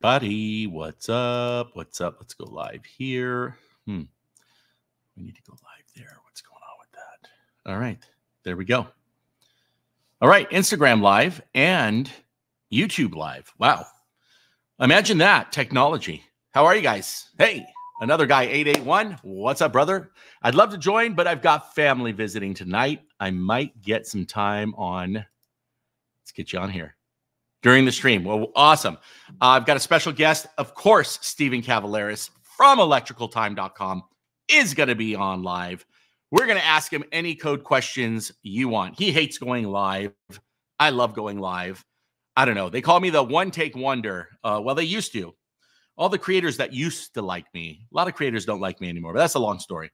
Buddy, what's up? What's up? Let's go live here. Hmm. We need to go live there. What's going on with that? All right. There we go. All right. Instagram live and YouTube live. Wow. Imagine that technology. How are you guys? Hey, another guy, 881. What's up, brother? I'd love to join, but I've got family visiting tonight. I might get some time on. Let's get you on here during the stream. Well, awesome. Uh, I've got a special guest. Of course, Stephen Cavalaris from electricaltime.com is going to be on live. We're going to ask him any code questions you want. He hates going live. I love going live. I don't know. They call me the one take wonder. Uh, well, they used to. All the creators that used to like me, a lot of creators don't like me anymore, but that's a long story.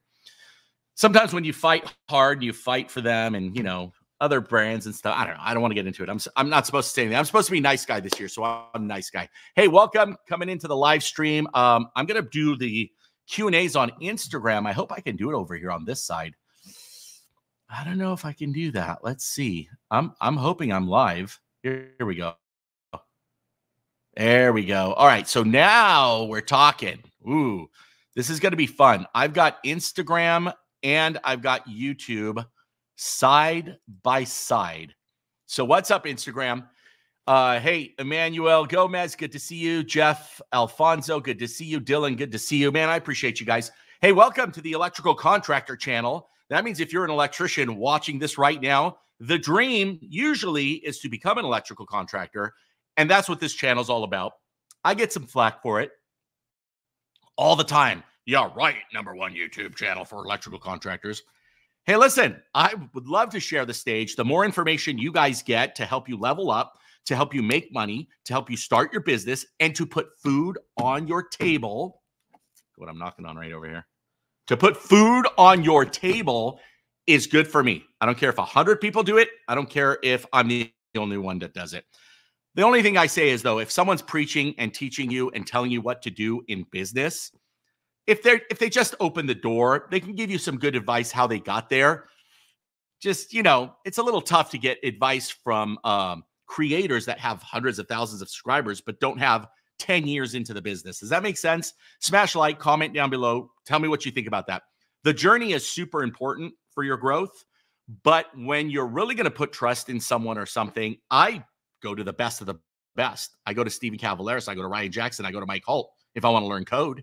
Sometimes when you fight hard, you fight for them and, you know, other brands and stuff. I don't know. I don't want to get into it. I'm I'm not supposed to say anything. I'm supposed to be a nice guy this year, so I'm a nice guy. Hey, welcome coming into the live stream. Um, I'm gonna do the Q and A's on Instagram. I hope I can do it over here on this side. I don't know if I can do that. Let's see. I'm I'm hoping I'm live. Here, here we go. There we go. All right. So now we're talking. Ooh, this is going to be fun. I've got Instagram and I've got YouTube side by side. So, what's up, Instagram? Uh, hey, Emmanuel Gomez, good to see you. Jeff Alfonso, good to see you. Dylan, good to see you. Man, I appreciate you guys. Hey, welcome to the Electrical Contractor channel. That means if you're an electrician watching this right now, the dream usually is to become an electrical contractor. And that's what this channel is all about. I get some flack for it all the time. Yeah, right. Number one YouTube channel for electrical contractors. Hey, listen, I would love to share the stage. The more information you guys get to help you level up, to help you make money, to help you start your business, and to put food on your table. What I'm knocking on right over here. To put food on your table is good for me. I don't care if 100 people do it. I don't care if I'm the only one that does it. The only thing I say is, though, if someone's preaching and teaching you and telling you what to do in business, if they're if they just open the door, they can give you some good advice how they got there. Just you know, it's a little tough to get advice from um, creators that have hundreds of thousands of subscribers but don't have 10 years into the business. Does that make sense? Smash like, comment down below. Tell me what you think about that. The journey is super important for your growth, but when you're really going to put trust in someone or something, I go to the best of the best. I go to Stephen Cavalaris, I go to Ryan Jackson, I go to Mike Holt if I want to learn code.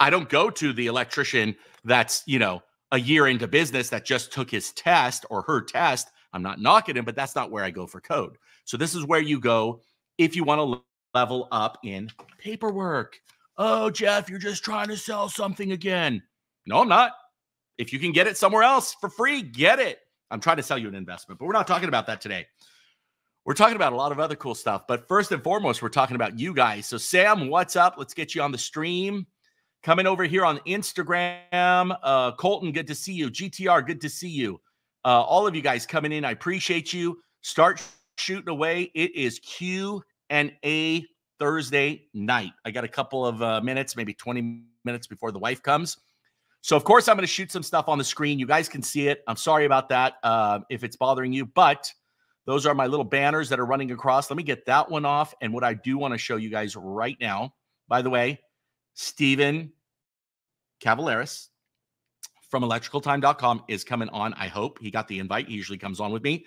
I don't go to the electrician that's, you know, a year into business that just took his test or her test. I'm not knocking him, but that's not where I go for code. So this is where you go if you want to level up in paperwork. Oh, Jeff, you're just trying to sell something again. No, I'm not. If you can get it somewhere else for free, get it. I'm trying to sell you an investment, but we're not talking about that today. We're talking about a lot of other cool stuff. But first and foremost, we're talking about you guys. So, Sam, what's up? Let's get you on the stream. Coming over here on Instagram, uh, Colton, good to see you. GTR, good to see you. Uh, all of you guys coming in, I appreciate you. Start shooting away. It is Q and A Thursday night. I got a couple of uh, minutes, maybe 20 minutes before the wife comes. So, of course, I'm going to shoot some stuff on the screen. You guys can see it. I'm sorry about that uh, if it's bothering you, but those are my little banners that are running across. Let me get that one off. And what I do want to show you guys right now, by the way, Stephen Cavalaris from electricaltime.com is coming on. I hope he got the invite. He usually comes on with me.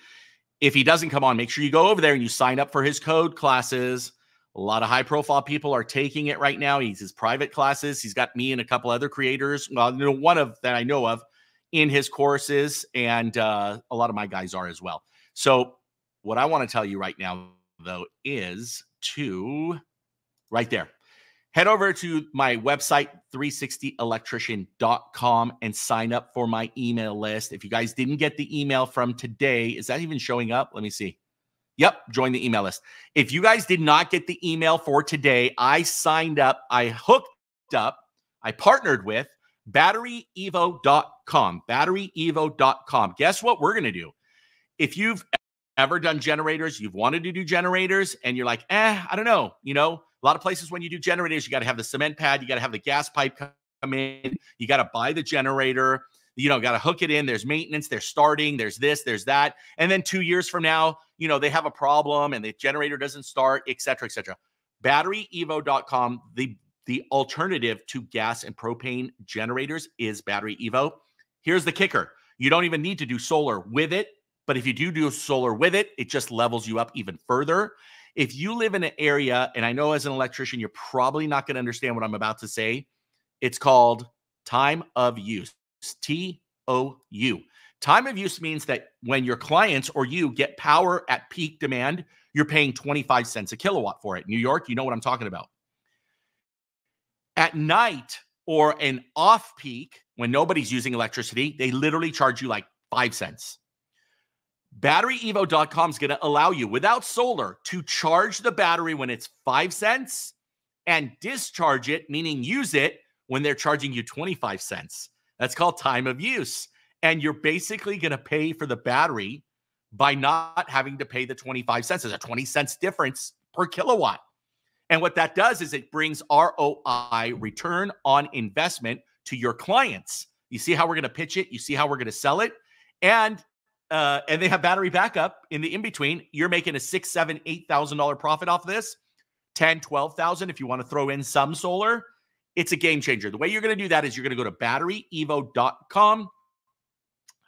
If he doesn't come on, make sure you go over there and you sign up for his code classes. A lot of high profile people are taking it right now. He's his private classes. He's got me and a couple other creators. Well, one of that I know of in his courses, and uh, a lot of my guys are as well. So, what I want to tell you right now, though, is to right there head over to my website 360electrician.com and sign up for my email list. If you guys didn't get the email from today is that even showing up? Let me see. Yep join the email list. If you guys did not get the email for today i signed up i hooked up i partnered with batteryevo.com batteryevo.com guess what we're going to do? If you've ever done generators you've wanted to do generators and you're like eh i don't know you know a lot of places when you do generators, you got to have the cement pad, you got to have the gas pipe come in, you got to buy the generator, you know, got to hook it in. There's maintenance, there's starting, there's this, there's that. And then two years from now, you know, they have a problem and the generator doesn't start, et cetera, et cetera. BatteryEvo.com, the the alternative to gas and propane generators is Battery Evo. Here's the kicker you don't even need to do solar with it, but if you do do solar with it, it just levels you up even further. If you live in an area, and I know as an electrician, you're probably not going to understand what I'm about to say, it's called time of use. T O U. Time of use means that when your clients or you get power at peak demand, you're paying 25 cents a kilowatt for it. New York, you know what I'm talking about. At night or an off peak, when nobody's using electricity, they literally charge you like five cents. BatteryEvo.com is going to allow you without solar to charge the battery when it's five cents and discharge it, meaning use it when they're charging you 25 cents. That's called time of use. And you're basically going to pay for the battery by not having to pay the 25 cents. There's a 20 cents difference per kilowatt. And what that does is it brings ROI, return on investment, to your clients. You see how we're going to pitch it. You see how we're going to sell it, and uh, and they have battery backup in the in between. You're making a six, seven, eight thousand dollar profit off this, 10, 12,000 if you want to throw in some solar. It's a game changer. The way you're going to do that is you're going to go to batteryevo.com.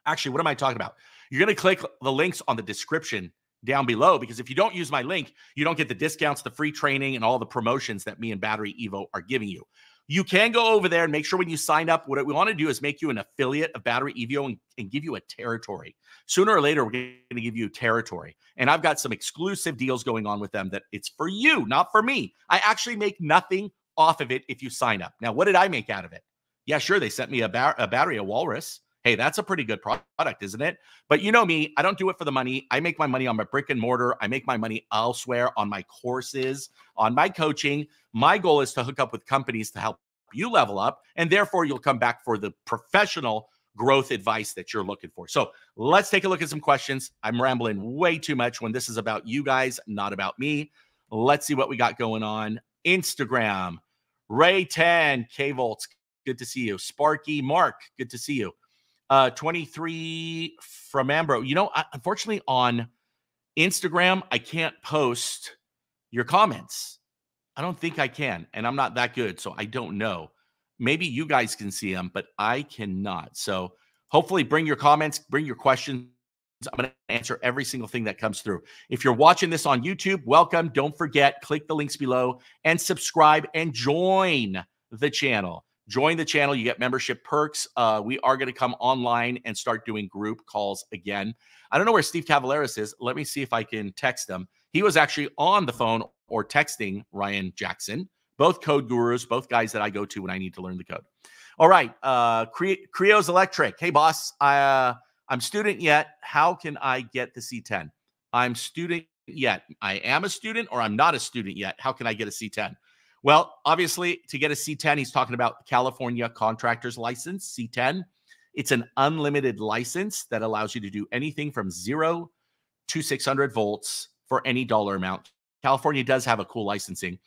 Actually, what am I talking about? You're going to click the links on the description down below because if you don't use my link, you don't get the discounts, the free training, and all the promotions that me and Battery Evo are giving you. You can go over there and make sure when you sign up, what we want to do is make you an affiliate of Battery Evo and, and give you a territory. Sooner or later, we're going to give you a territory. And I've got some exclusive deals going on with them that it's for you, not for me. I actually make nothing off of it if you sign up. Now, what did I make out of it? Yeah, sure. They sent me a, bar- a battery, a Walrus. Hey, that's a pretty good product, isn't it? But you know me, I don't do it for the money. I make my money on my brick and mortar. I make my money elsewhere on my courses, on my coaching. My goal is to hook up with companies to help you level up, and therefore you'll come back for the professional growth advice that you're looking for. So let's take a look at some questions. I'm rambling way too much when this is about you guys, not about me. Let's see what we got going on. Instagram, Ray 10, K Volts, good to see you. Sparky, Mark, good to see you. Uh, 23 from Ambro. You know, unfortunately, on Instagram, I can't post your comments. I don't think I can, and I'm not that good, so I don't know. Maybe you guys can see them, but I cannot. So hopefully, bring your comments, bring your questions. I'm going to answer every single thing that comes through. If you're watching this on YouTube, welcome. Don't forget, click the links below and subscribe and join the channel join the channel. You get membership perks. Uh, we are going to come online and start doing group calls again. I don't know where Steve Cavaleris is. Let me see if I can text him. He was actually on the phone or texting Ryan Jackson, both code gurus, both guys that I go to when I need to learn the code. All right. Uh, Cre- Creos Electric. Hey, boss. I, uh, I'm student yet. How can I get the C10? I'm student yet. I am a student or I'm not a student yet. How can I get a C10? Well, obviously, to get a C10, he's talking about California Contractor's License, C10. It's an unlimited license that allows you to do anything from zero to 600 volts for any dollar amount. California does have a cool licensing.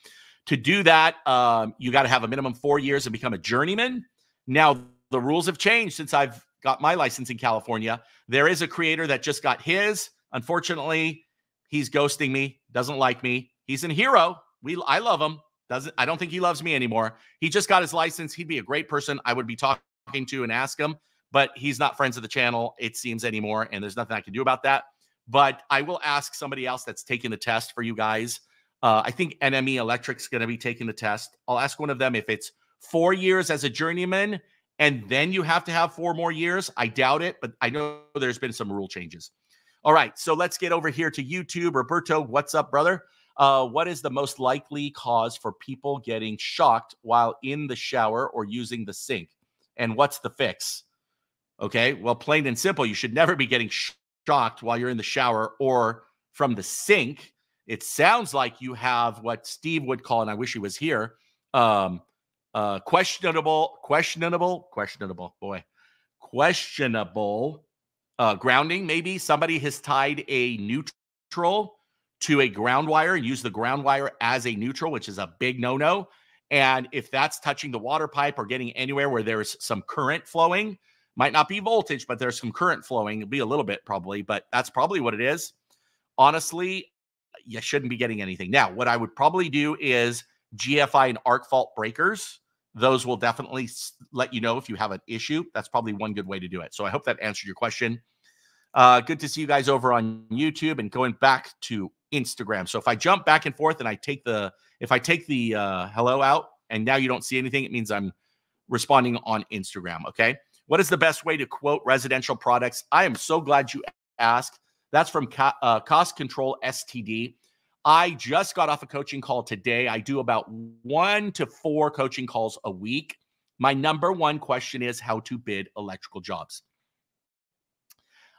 To do that, um, you got to have a minimum four years and become a journeyman. Now, the rules have changed since I've got my license in California. There is a creator that just got his. Unfortunately, he's ghosting me, doesn't like me. He's a hero. We I love him, doesn't I don't think he loves me anymore. He just got his license. He'd be a great person I would be talking to and ask him, but he's not friends of the channel, it seems anymore, and there's nothing I can do about that. But I will ask somebody else that's taking the test for you guys. Uh, I think NME Electric's going to be taking the test. I'll ask one of them if it's four years as a journeyman and then you have to have four more years. I doubt it, but I know there's been some rule changes. All right, so let's get over here to YouTube. Roberto, what's up, brother? Uh, what is the most likely cause for people getting shocked while in the shower or using the sink? And what's the fix? Okay, well, plain and simple, you should never be getting shocked while you're in the shower or from the sink. It sounds like you have what Steve would call, and I wish he was here, um, uh, questionable, questionable, questionable, boy, questionable uh, grounding. Maybe somebody has tied a neutral to a ground wire and use the ground wire as a neutral, which is a big no no. And if that's touching the water pipe or getting anywhere where there's some current flowing, might not be voltage, but there's some current flowing. It'll be a little bit probably, but that's probably what it is. Honestly, you shouldn't be getting anything. Now, what I would probably do is GFI and arc fault breakers. Those will definitely let you know if you have an issue. That's probably one good way to do it. So I hope that answered your question. Uh, good to see you guys over on YouTube and going back to Instagram. So if I jump back and forth and I take the if I take the uh, hello out and now you don't see anything, it means I'm responding on Instagram. Okay. What is the best way to quote residential products? I am so glad you asked. That's from uh, Cost Control STD. I just got off a coaching call today. I do about one to four coaching calls a week. My number one question is how to bid electrical jobs.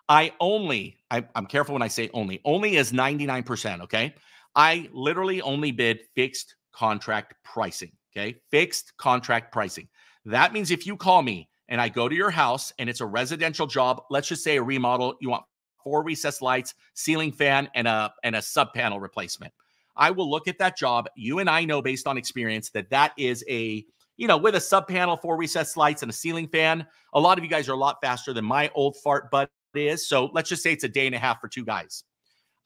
I only, I, am careful when I say only, only is 99%. Okay. I literally only bid fixed contract pricing. Okay. Fixed contract pricing. That means if you call me and I go to your house and it's a residential job, let's just say a remodel, you want four recessed lights, ceiling fan, and a and a sub panel replacement. I will look at that job. You and I know based on experience that that is a you know with a sub panel, four recessed lights, and a ceiling fan. A lot of you guys are a lot faster than my old fart butt is. So let's just say it's a day and a half for two guys.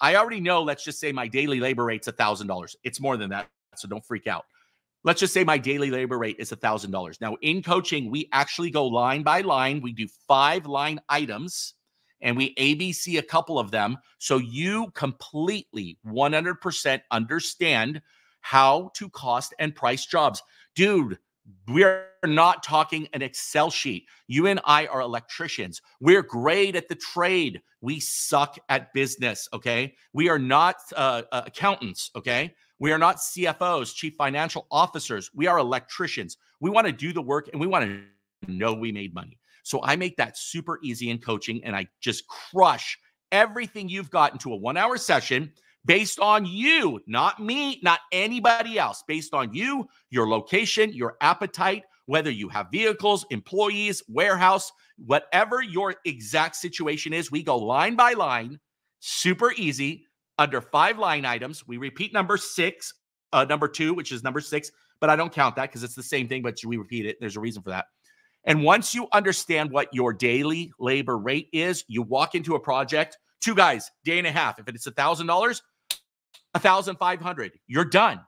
I already know. Let's just say my daily labor rate's a thousand dollars. It's more than that, so don't freak out. Let's just say my daily labor rate is a thousand dollars. Now in coaching, we actually go line by line. We do five line items and we ABC a couple of them. So you completely 100% understand how to cost and price jobs. Dude, we're not talking an Excel sheet. You and I are electricians. We're great at the trade. We suck at business. Okay. We are not uh, uh, accountants. Okay. We are not CFOs, chief financial officers. We are electricians. We want to do the work and we want to know we made money. So I make that super easy in coaching and I just crush everything you've got into a one hour session based on you, not me, not anybody else, based on you, your location, your appetite, whether you have vehicles, employees, warehouse, whatever your exact situation is. We go line by line, super easy, under five line items. We repeat number six, uh, number two, which is number six, but I don't count that because it's the same thing, but we repeat it. There's a reason for that. And once you understand what your daily labor rate is, you walk into a project, two guys, day and a half. If it's a thousand dollars, a thousand five hundred, you're done.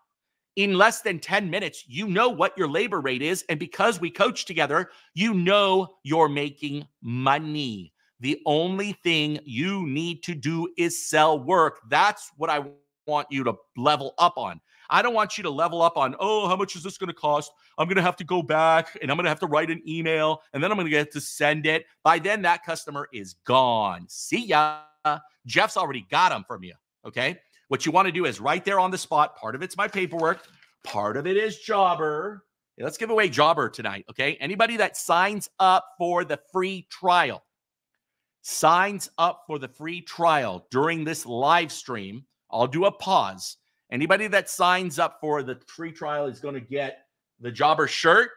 In less than 10 minutes, you know what your labor rate is. And because we coach together, you know you're making money. The only thing you need to do is sell work. That's what I want you to level up on. I don't want you to level up on, oh, how much is this going to cost? I'm going to have to go back and I'm going to have to write an email and then I'm going to get to send it. By then, that customer is gone. See ya. Jeff's already got them from you. Okay. What you want to do is right there on the spot. Part of it's my paperwork, part of it is Jobber. Let's give away Jobber tonight. Okay. Anybody that signs up for the free trial, signs up for the free trial during this live stream, I'll do a pause Anybody that signs up for the free trial is going to get the jobber shirt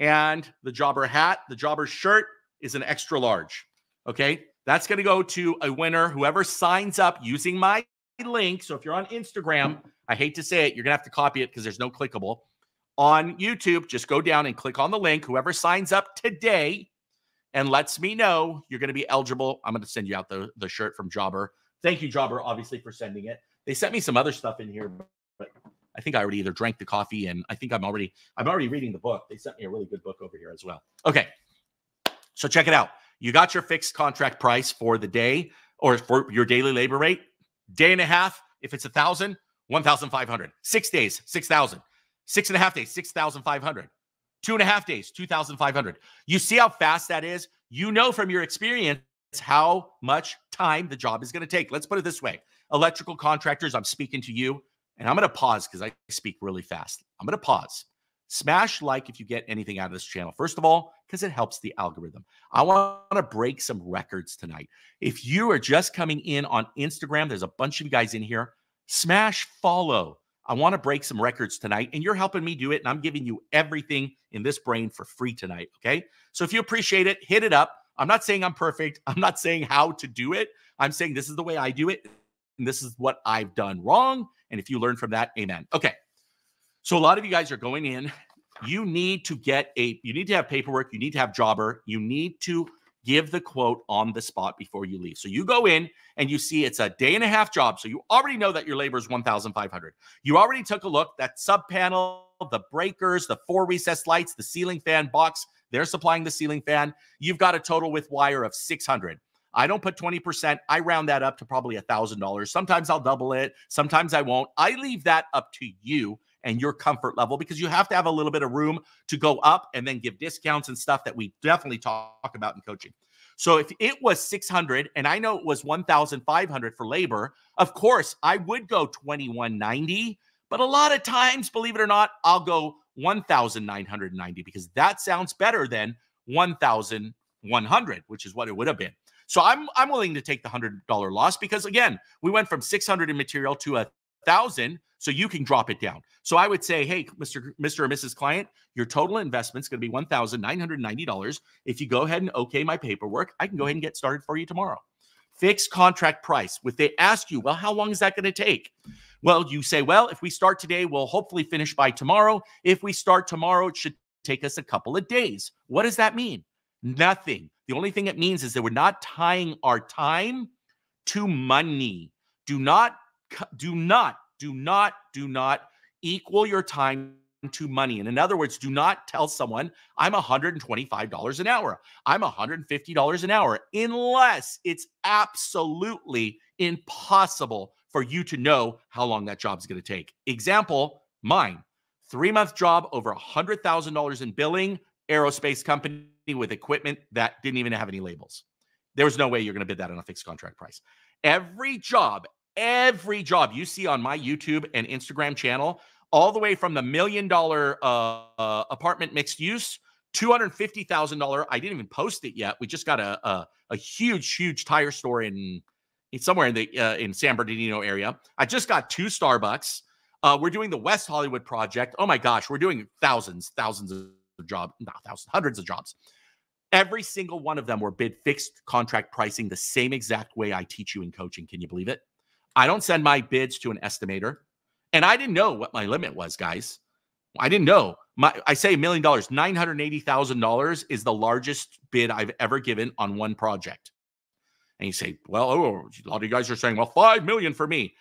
and the jobber hat. The jobber shirt is an extra large. Okay. That's going to go to a winner, whoever signs up using my link. So if you're on Instagram, mm-hmm. I hate to say it, you're going to have to copy it because there's no clickable. On YouTube, just go down and click on the link. Whoever signs up today and lets me know you're going to be eligible, I'm going to send you out the, the shirt from Jobber. Thank you, Jobber, obviously, for sending it. They sent me some other stuff in here, but I think I already either drank the coffee and I think I'm already I'm already reading the book. They sent me a really good book over here as well. Okay. So check it out. You got your fixed contract price for the day or for your daily labor rate. Day and a half, if it's a thousand, 1,500. Six days, 6,000. Six and a half days, 6,500. Two and a half days, 2,500. You see how fast that is? You know from your experience how much time the job is going to take. Let's put it this way electrical contractors, I'm speaking to you, and I'm going to pause because I speak really fast. I'm going to pause. Smash like if you get anything out of this channel. First of all, because it helps the algorithm. I want to break some records tonight. If you are just coming in on Instagram, there's a bunch of you guys in here. Smash follow. I want to break some records tonight, and you're helping me do it. And I'm giving you everything in this brain for free tonight. Okay. So if you appreciate it, hit it up. I'm not saying I'm perfect. I'm not saying how to do it. I'm saying this is the way I do it and this is what I've done wrong. And if you learn from that, amen. Okay. So a lot of you guys are going in. You need to get a, you need to have paperwork. You need to have jobber. You need to give the quote on the spot before you leave. So you go in and you see it's a day and a half job. So you already know that your labor is 1,500. You already took a look that sub panel, the breakers, the four recessed lights, the ceiling fan box, they're supplying the ceiling fan. You've got a total with wire of 600. I don't put 20%. I round that up to probably a $1,000. Sometimes I'll double it. Sometimes I won't. I leave that up to you and your comfort level because you have to have a little bit of room to go up and then give discounts and stuff that we definitely talk about in coaching. So if it was 600 and I know it was 1500 for labor, of course I would go 2190, but a lot of times believe it or not, I'll go 1990 because that sounds better than 1100, which is what it would have been. So I'm I'm willing to take the $100 loss because again, we went from 600 in material to a 1000 so you can drop it down. So I would say, hey, Mr. Mr. or Mrs. Client, your total investment is going to be $1,990. If you go ahead and okay my paperwork, I can go ahead and get started for you tomorrow. Fixed contract price. If they ask you, well, how long is that going to take? Well, you say, well, if we start today, we'll hopefully finish by tomorrow. If we start tomorrow, it should take us a couple of days. What does that mean? Nothing. The only thing it means is that we're not tying our time to money. Do not, do not do not, do not equal your time to money. And in other words, do not tell someone I'm $125 an hour. I'm $150 an hour unless it's absolutely impossible for you to know how long that job is going to take. Example, mine. 3-month job over $100,000 in billing, aerospace company with equipment that didn't even have any labels. There was no way you're going to bid that on a fixed contract price. Every job, every job you see on my YouTube and Instagram channel, all the way from the million dollar uh, uh, apartment mixed use, $250,000. I didn't even post it yet. We just got a, a, a huge, huge tire store in, in somewhere in the uh, in San Bernardino area. I just got two Starbucks. Uh, we're doing the West Hollywood project. Oh my gosh, we're doing thousands, thousands of jobs, not thousands, hundreds of jobs. Every single one of them were bid fixed contract pricing the same exact way I teach you in coaching. Can you believe it? I don't send my bids to an estimator. And I didn't know what my limit was, guys. I didn't know. My I say a million dollars, nine hundred eighty thousand dollars is the largest bid I've ever given on one project. And you say, well, oh, a lot of you guys are saying, well, five million for me.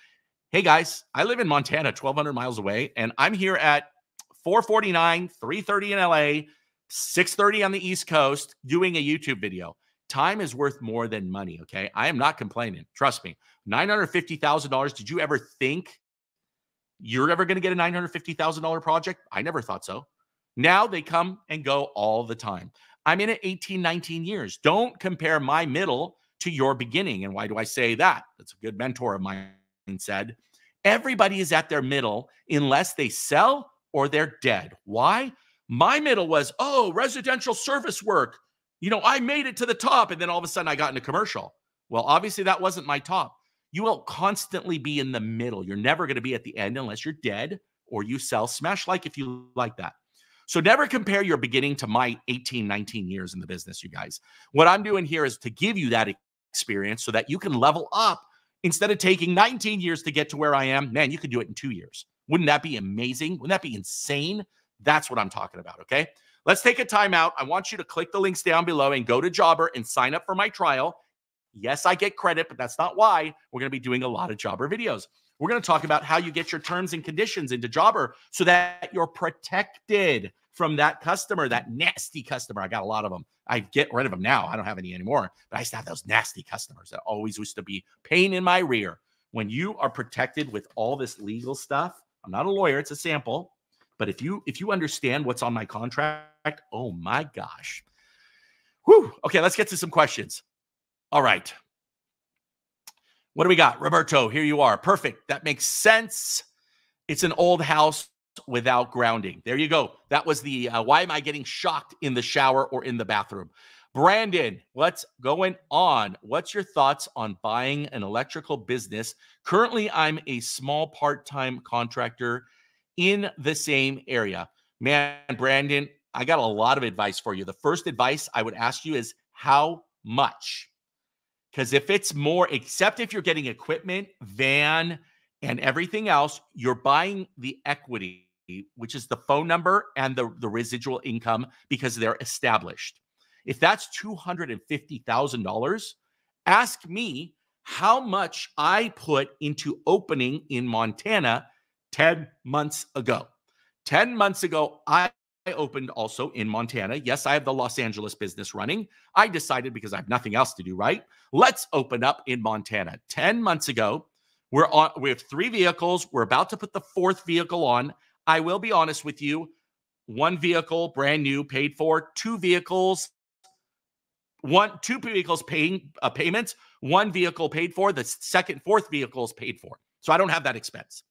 Hey guys, I live in Montana, twelve hundred miles away, and I'm here at four forty nine, three thirty in LA, six thirty on the East Coast, doing a YouTube video. Time is worth more than money. Okay. I am not complaining. Trust me. $950,000. Did you ever think you're ever going to get a $950,000 project? I never thought so. Now they come and go all the time. I'm in it 18, 19 years. Don't compare my middle to your beginning. And why do I say that? That's a good mentor of mine said. Everybody is at their middle unless they sell or they're dead. Why? My middle was, oh, residential service work you know, I made it to the top and then all of a sudden I got in a commercial. Well, obviously that wasn't my top. You will constantly be in the middle. You're never going to be at the end unless you're dead or you sell smash like if you like that. So never compare your beginning to my 18, 19 years in the business, you guys. What I'm doing here is to give you that experience so that you can level up instead of taking 19 years to get to where I am. Man, you could do it in two years. Wouldn't that be amazing? Wouldn't that be insane? That's what I'm talking about. Okay. Let's take a timeout. I want you to click the links down below and go to Jobber and sign up for my trial. Yes, I get credit, but that's not why we're going to be doing a lot of Jobber videos. We're going to talk about how you get your terms and conditions into Jobber so that you're protected from that customer, that nasty customer. I got a lot of them. I get rid of them now. I don't have any anymore, but I used to have those nasty customers that always used to be pain in my rear. When you are protected with all this legal stuff, I'm not a lawyer, it's a sample. But if you if you understand what's on my contract, oh my gosh. Whew. Okay, let's get to some questions. All right. What do we got? Roberto, here you are. Perfect. That makes sense. It's an old house without grounding. There you go. That was the uh, why am I getting shocked in the shower or in the bathroom? Brandon, what's going on? What's your thoughts on buying an electrical business? Currently, I'm a small part time contractor in the same area. Man, Brandon, I got a lot of advice for you. The first advice I would ask you is how much? Because if it's more, except if you're getting equipment, van, and everything else, you're buying the equity, which is the phone number and the, the residual income because they're established. if that's $250,000, ask me how much I put into opening in Montana 10 months ago. 10 months ago, I opened also in Montana. Yes, I have the Los Angeles business running. I decided because I have nothing else to do, right? Let's open up in Montana. 10 months ago, we're on we have three vehicles. We're about to put the fourth vehicle on. I will be honest with you. One vehicle brand new paid for, two vehicles one two vehicles paying uh, payments, one vehicle paid for, the second fourth vehicle is paid for. So I don't have that expense.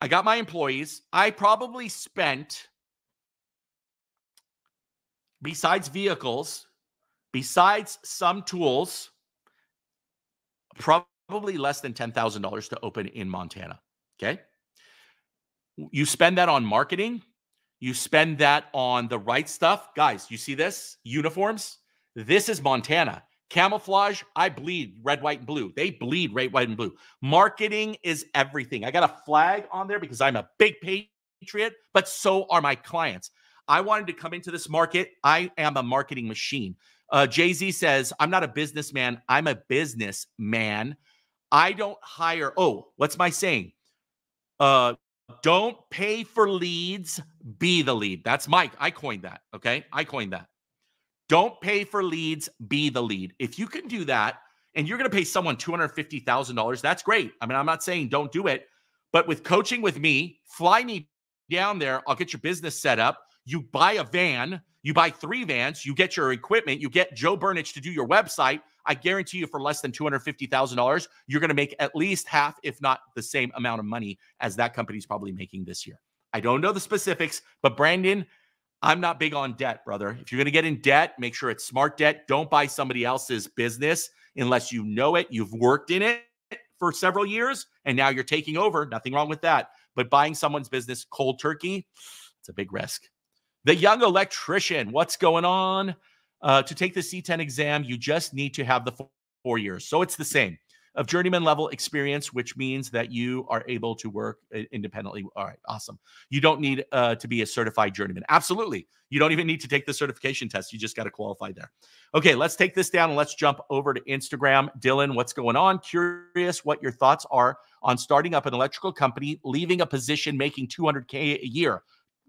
I got my employees. I probably spent besides vehicles, besides some tools, probably less than $10,000 to open in Montana. Okay. You spend that on marketing, you spend that on the right stuff. Guys, you see this? Uniforms. This is Montana. Camouflage, I bleed red, white, and blue. They bleed red, white, and blue. Marketing is everything. I got a flag on there because I'm a big patriot, but so are my clients. I wanted to come into this market. I am a marketing machine. Uh, Jay Z says, I'm not a businessman. I'm a businessman. I don't hire. Oh, what's my saying? Uh, don't pay for leads, be the lead. That's Mike. I coined that. Okay. I coined that. Don't pay for leads, be the lead. If you can do that and you're going to pay someone $250,000, that's great. I mean, I'm not saying don't do it, but with coaching with me, fly me down there. I'll get your business set up. You buy a van, you buy three vans, you get your equipment, you get Joe Burnich to do your website. I guarantee you for less than $250,000, you're going to make at least half, if not the same amount of money as that company's probably making this year. I don't know the specifics, but Brandon, I'm not big on debt, brother. If you're going to get in debt, make sure it's smart debt. Don't buy somebody else's business unless you know it, you've worked in it for several years, and now you're taking over. Nothing wrong with that. But buying someone's business cold turkey, it's a big risk. The young electrician, what's going on? Uh, to take the C10 exam, you just need to have the four years. So it's the same of journeyman level experience, which means that you are able to work uh, independently. All right, awesome. You don't need uh, to be a certified journeyman. Absolutely. You don't even need to take the certification test. You just got to qualify there. Okay, let's take this down and let's jump over to Instagram. Dylan, what's going on? Curious what your thoughts are on starting up an electrical company, leaving a position making 200K a year.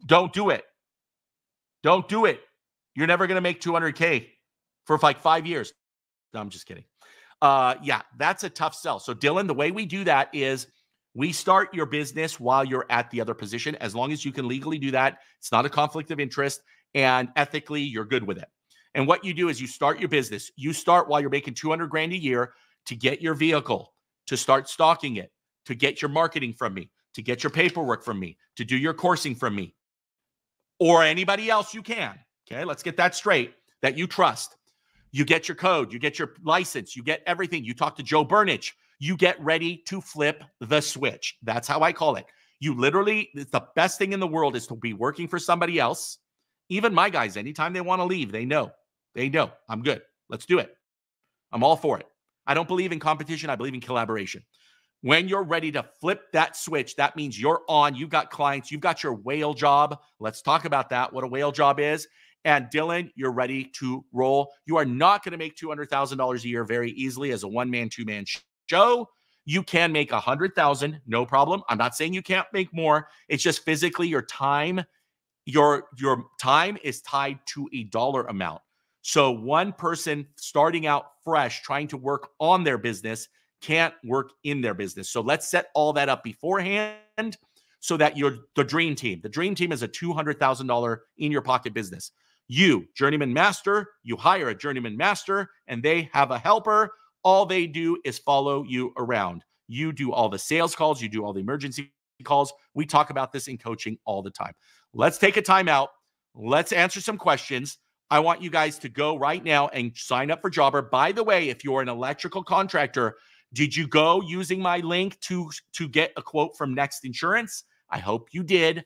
Don't do it. Don't do it. You're never going to make 200K for like five years. No, I'm just kidding uh, yeah, that's a tough sell. So, Dylan, the way we do that is we start your business while you're at the other position. As long as you can legally do that, it's not a conflict of interest, and ethically, you're good with it. And what you do is you start your business. You start while you're making 200 grand a year to get your vehicle, to start stocking it, to get your marketing from me, to get your paperwork from me, to do your coursing from me, or anybody else you can. Okay, let's get that straight that you trust. You get your code, you get your license, you get everything. You talk to Joe Burnich, you get ready to flip the switch. That's how I call it. You literally, it's the best thing in the world is to be working for somebody else. Even my guys, anytime they want to leave, they know. They know I'm good. Let's do it. I'm all for it. I don't believe in competition. I believe in collaboration. When you're ready to flip that switch, that means you're on. You've got clients. You've got your whale job. Let's talk about that, what a whale job is. And Dylan, you're ready to roll. You are not going to make $200,000 a year very easily as a one man, two man show. You can make a hundred thousand, no problem. I'm not saying you can't make more. It's just physically your time, your your time is tied to a dollar amount. So one person starting out fresh, trying to work on their business, can't work in their business. So let's set all that up beforehand so that you're the dream team. The dream team is a $200,000 in your pocket business. You, journeyman master, you hire a journeyman master and they have a helper. All they do is follow you around. You do all the sales calls, you do all the emergency calls. We talk about this in coaching all the time. Let's take a time out. Let's answer some questions. I want you guys to go right now and sign up for Jobber. By the way, if you're an electrical contractor, did you go using my link to to get a quote from Next Insurance? I hope you did.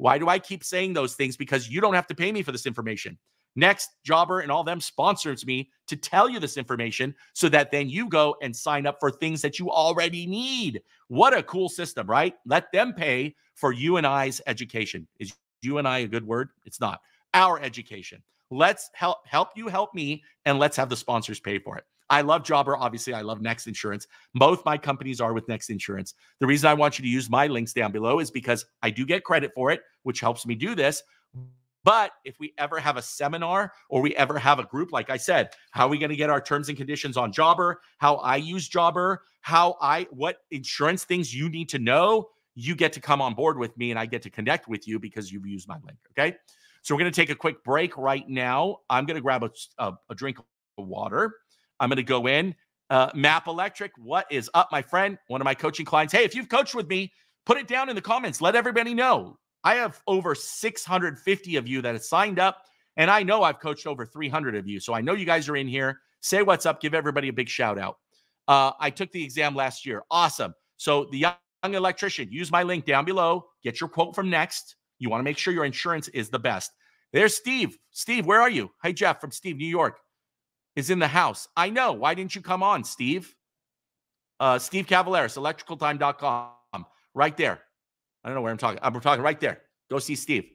Why do I keep saying those things? Because you don't have to pay me for this information. Next, Jobber and all them sponsors me to tell you this information so that then you go and sign up for things that you already need. What a cool system, right? Let them pay for you and I's education. Is you and I a good word? It's not. Our education. Let's help help you help me, and let's have the sponsors pay for it. I love Jobber. Obviously, I love Next Insurance. Both my companies are with Next Insurance. The reason I want you to use my links down below is because I do get credit for it, which helps me do this. But if we ever have a seminar or we ever have a group, like I said, how are we going to get our terms and conditions on Jobber? How I use Jobber? How I, what insurance things you need to know? You get to come on board with me and I get to connect with you because you've used my link. Okay. So we're going to take a quick break right now. I'm going to grab a, a, a drink of water. I'm going to go in. Uh, Map Electric, what is up, my friend? One of my coaching clients. Hey, if you've coached with me, put it down in the comments. Let everybody know. I have over 650 of you that have signed up, and I know I've coached over 300 of you. So I know you guys are in here. Say what's up. Give everybody a big shout out. Uh, I took the exam last year. Awesome. So the young electrician, use my link down below. Get your quote from Next. You want to make sure your insurance is the best. There's Steve. Steve, where are you? Hey, Jeff from Steve, New York, is in the house. I know. Why didn't you come on, Steve? Uh, Steve Cavaleris, electricaltime.com, right there. I don't know where I'm talking. I'm talking right there. Go see Steve.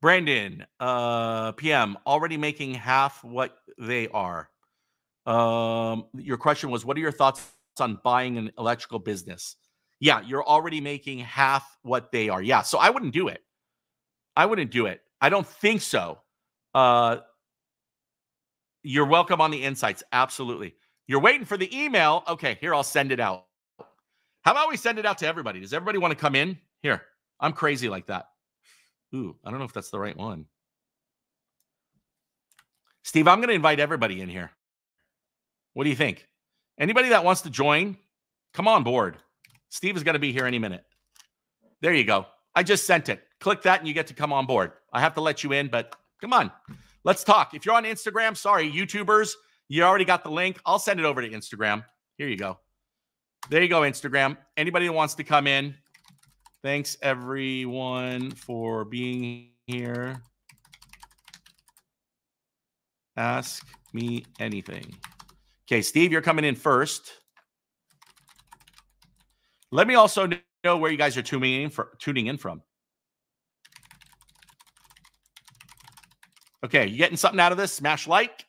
Brandon, uh, PM, already making half what they are. Um, your question was, what are your thoughts on buying an electrical business? Yeah, you're already making half what they are. Yeah, so I wouldn't do it. I wouldn't do it. I don't think so. Uh, you're welcome on the insights. Absolutely. You're waiting for the email. Okay, here, I'll send it out. How about we send it out to everybody? Does everybody want to come in? Here, I'm crazy like that. Ooh, I don't know if that's the right one. Steve, I'm going to invite everybody in here. What do you think? Anybody that wants to join, come on board. Steve is going to be here any minute. There you go. I just sent it. Click that and you get to come on board. I have to let you in, but come on. Let's talk. If you're on Instagram, sorry, YouTubers, you already got the link. I'll send it over to Instagram. Here you go. There you go, Instagram. Anybody that wants to come in, thanks everyone for being here. Ask me anything. Okay, Steve, you're coming in first. Let me also know where you guys are tuning in, tuning in from. Okay, you getting something out of this? Smash like,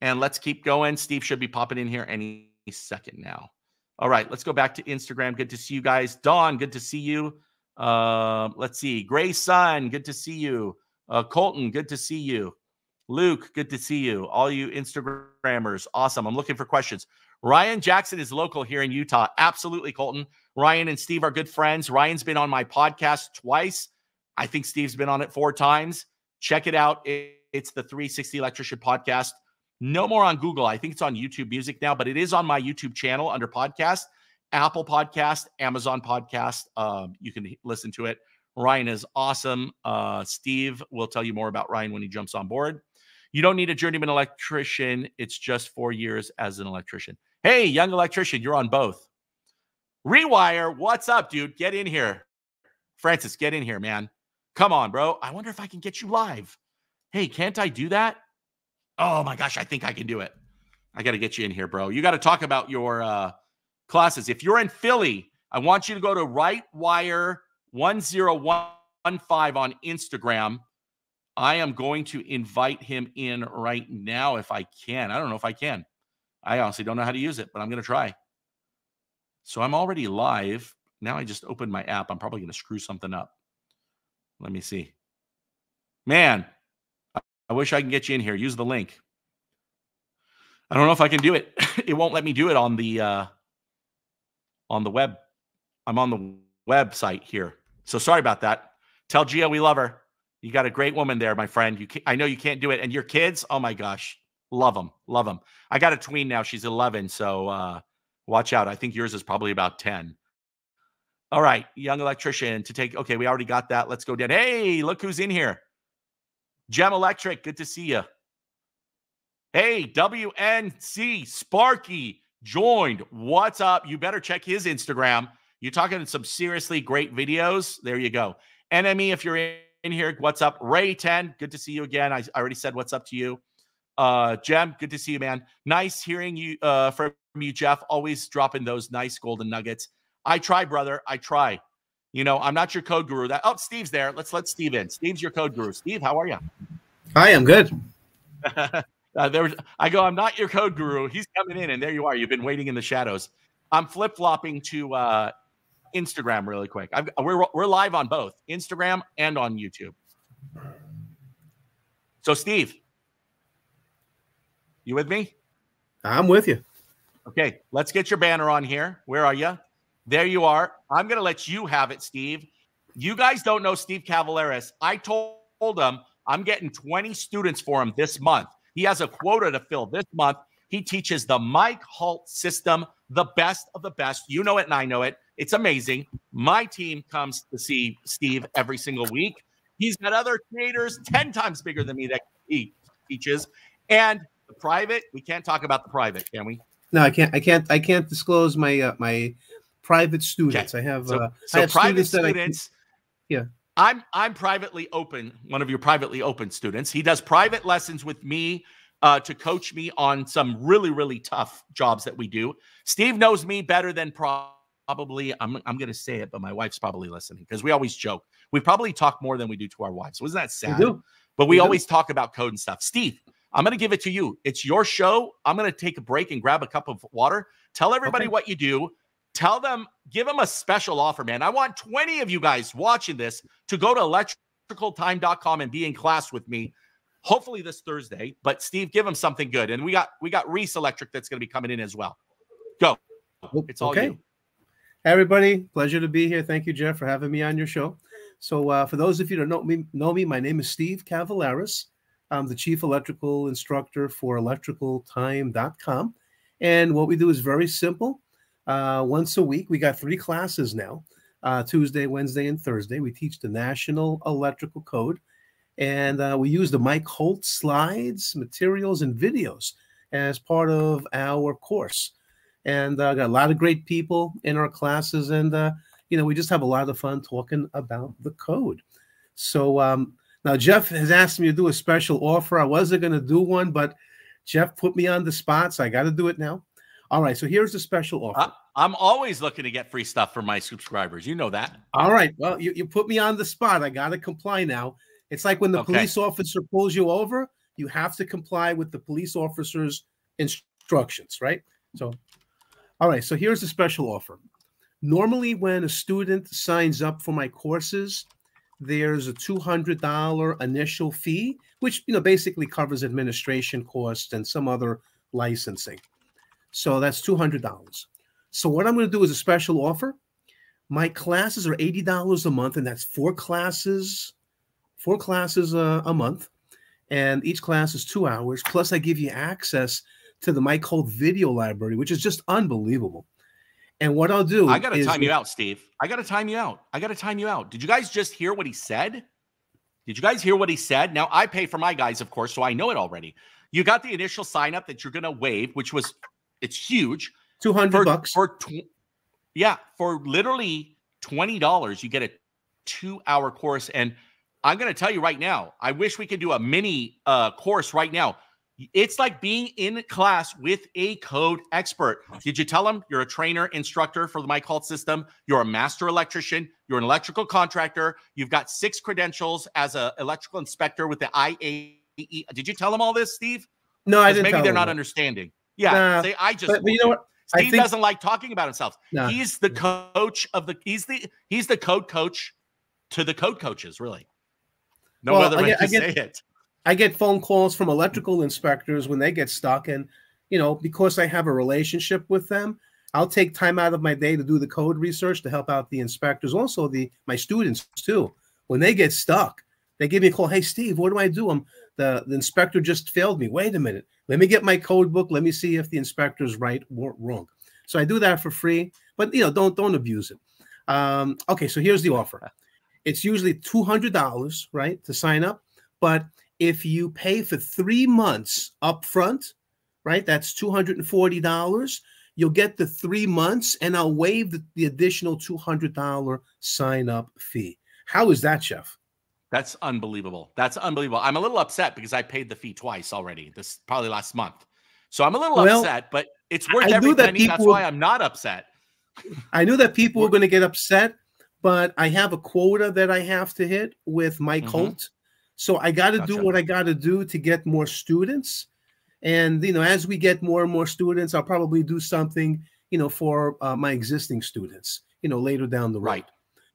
and let's keep going. Steve should be popping in here any second now. All right, let's go back to Instagram. Good to see you guys. Dawn, good to see you. Uh, let's see. Gray Sun, good to see you. Uh, Colton, good to see you. Luke, good to see you. All you Instagrammers, awesome. I'm looking for questions. Ryan Jackson is local here in Utah. Absolutely, Colton. Ryan and Steve are good friends. Ryan's been on my podcast twice. I think Steve's been on it four times. Check it out. It's the 360 Electrician Podcast. No more on Google. I think it's on YouTube Music now, but it is on my YouTube channel under podcast, Apple Podcast, Amazon Podcast. Um, you can listen to it. Ryan is awesome. Uh, Steve will tell you more about Ryan when he jumps on board. You don't need a journeyman electrician. It's just four years as an electrician. Hey, young electrician, you're on both. Rewire, what's up, dude? Get in here. Francis, get in here, man. Come on, bro. I wonder if I can get you live. Hey, can't I do that? Oh my gosh, I think I can do it. I got to get you in here, bro. You got to talk about your uh, classes. If you're in Philly, I want you to go to RightWire1015 on Instagram. I am going to invite him in right now if I can. I don't know if I can. I honestly don't know how to use it, but I'm going to try. So I'm already live. Now I just opened my app. I'm probably going to screw something up. Let me see. Man, I wish I can get you in here. Use the link. I don't know if I can do it. it won't let me do it on the uh, on the web. I'm on the website here. So sorry about that. Tell Gia we love her. You got a great woman there, my friend. You can, I know you can't do it. And your kids, oh my gosh, love them, love them. I got a tween now. She's 11, so uh, watch out. I think yours is probably about 10. All right, young electrician to take. Okay, we already got that. Let's go down. Hey, look who's in here. Gem Electric, good to see you. Hey, WNC Sparky joined. What's up? You better check his Instagram. You're talking some seriously great videos. There you go. NME, if you're in here, what's up? Ray 10, good to see you again. I, already said what's up to you. Uh, Jem, good to see you, man. Nice hearing you uh, from you, Jeff. Always dropping those nice golden nuggets. I try, brother. I try. You know, I'm not your code guru. That oh, Steve's there. Let's let Steve in. Steve's your code guru. Steve, how are you? Hi, I'm good. uh, there was, I go, I'm not your code guru. He's coming in, and there you are. You've been waiting in the shadows. I'm flip flopping to uh, Instagram really quick. I've, we're we're live on both Instagram and on YouTube. So, Steve, you with me? I'm with you. Okay, let's get your banner on here. Where are you? There you are. I'm going to let you have it, Steve. You guys don't know Steve Cavalaris. I told him I'm getting 20 students for him this month. He has a quota to fill this month. He teaches the Mike Holt system, the best of the best. You know it, and I know it. It's amazing. My team comes to see Steve every single week. He's got other creators 10 times bigger than me that he teaches. And the private, we can't talk about the private, can we? No, I can't. I can't. I can't disclose my uh, my private students. Okay. I have so, uh, so I have private students. students I, yeah, I'm I'm privately open. One of your privately open students. He does private lessons with me uh, to coach me on some really really tough jobs that we do. Steve knows me better than probably. I'm I'm going to say it, but my wife's probably listening because we always joke. We probably talk more than we do to our wives. Wasn't that sad? We do. But we, we always do. talk about code and stuff. Steve, I'm going to give it to you. It's your show. I'm going to take a break and grab a cup of water. Tell everybody okay. what you do. Tell them, give them a special offer, man. I want 20 of you guys watching this to go to electricaltime.com and be in class with me. Hopefully this Thursday. But Steve, give them something good. And we got we got Reese Electric that's going to be coming in as well. Go. It's all okay. you. Everybody, pleasure to be here. Thank you, Jeff, for having me on your show. So, uh, for those of you that don't know me, know me, my name is Steve Cavalaris. I'm the chief electrical instructor for electricaltime.com. And what we do is very simple. Uh, once a week, we got three classes now uh, Tuesday, Wednesday, and Thursday. We teach the National Electrical Code. And uh, we use the Mike Holt slides, materials, and videos as part of our course. And uh, got a lot of great people in our classes. And, uh, you know, we just have a lot of fun talking about the code. So, um, now, Jeff has asked me to do a special offer. I wasn't going to do one, but Jeff put me on the spot, so I got to do it now. All right, so here's the special offer. I, am always looking to get free stuff for my subscribers. You know that. All right. Well, you, you put me on the spot. I got to comply now. It's like when the okay. police officer pulls you over, you have to comply with the police officer's instructions, right? So, all right. So here's the special offer. Normally, when a student signs up for my courses, there's a $200 initial fee, which you know basically covers administration costs and some other licensing. So that's $200. So what I'm going to do is a special offer. My classes are $80 a month, and that's four classes, four classes a, a month. And each class is two hours. Plus, I give you access to the Mike Holt video library, which is just unbelievable. And what I'll do, I got to time you out, Steve. I got to time you out. I got to time you out. Did you guys just hear what he said? Did you guys hear what he said? Now I pay for my guys, of course, so I know it already. You got the initial sign up that you're going to waive, which was it's huge. Two hundred bucks for tw- yeah for literally twenty dollars. You get a two hour course, and I'm going to tell you right now. I wish we could do a mini uh, course right now. It's like being in class with a code expert. Did you tell them you're a trainer, instructor for the Mike Holt system? You're a master electrician. You're an electrical contractor. You've got six credentials as an electrical inspector with the IAE. Did you tell them all this, Steve? No, I didn't. Maybe they're not understanding. Yeah, nah, say, I just. But, but you know what? Steve think, doesn't like talking about himself. Nah. He's the coach of the. He's the. He's the code coach to the code coaches. Really. No well, other way to say it. I get phone calls from electrical inspectors when they get stuck, and you know, because I have a relationship with them, I'll take time out of my day to do the code research to help out the inspectors, also the my students too. When they get stuck, they give me a call. Hey, Steve, what do I do? I'm the, the inspector just failed me. Wait a minute. Let me get my code book. Let me see if the inspector's right or wrong. So I do that for free, but you know, don't don't abuse it. Um, okay, so here's the offer. It's usually two hundred dollars, right, to sign up, but if you pay for three months up front, right, that's $240. You'll get the three months and I'll waive the, the additional $200 sign up fee. How is that, Jeff? That's unbelievable. That's unbelievable. I'm a little upset because I paid the fee twice already. This probably last month. So I'm a little well, upset, but it's worth I every penny. That That's why I'm not upset. I knew that people were going to get upset, but I have a quota that I have to hit with Mike mm -hmm. Holt So I got to Gotcha. do what I got to do to get more students. And you know, as we get more and more students, I'll probably do something, you know, for uh, my existing students, you know, later down the road. Right.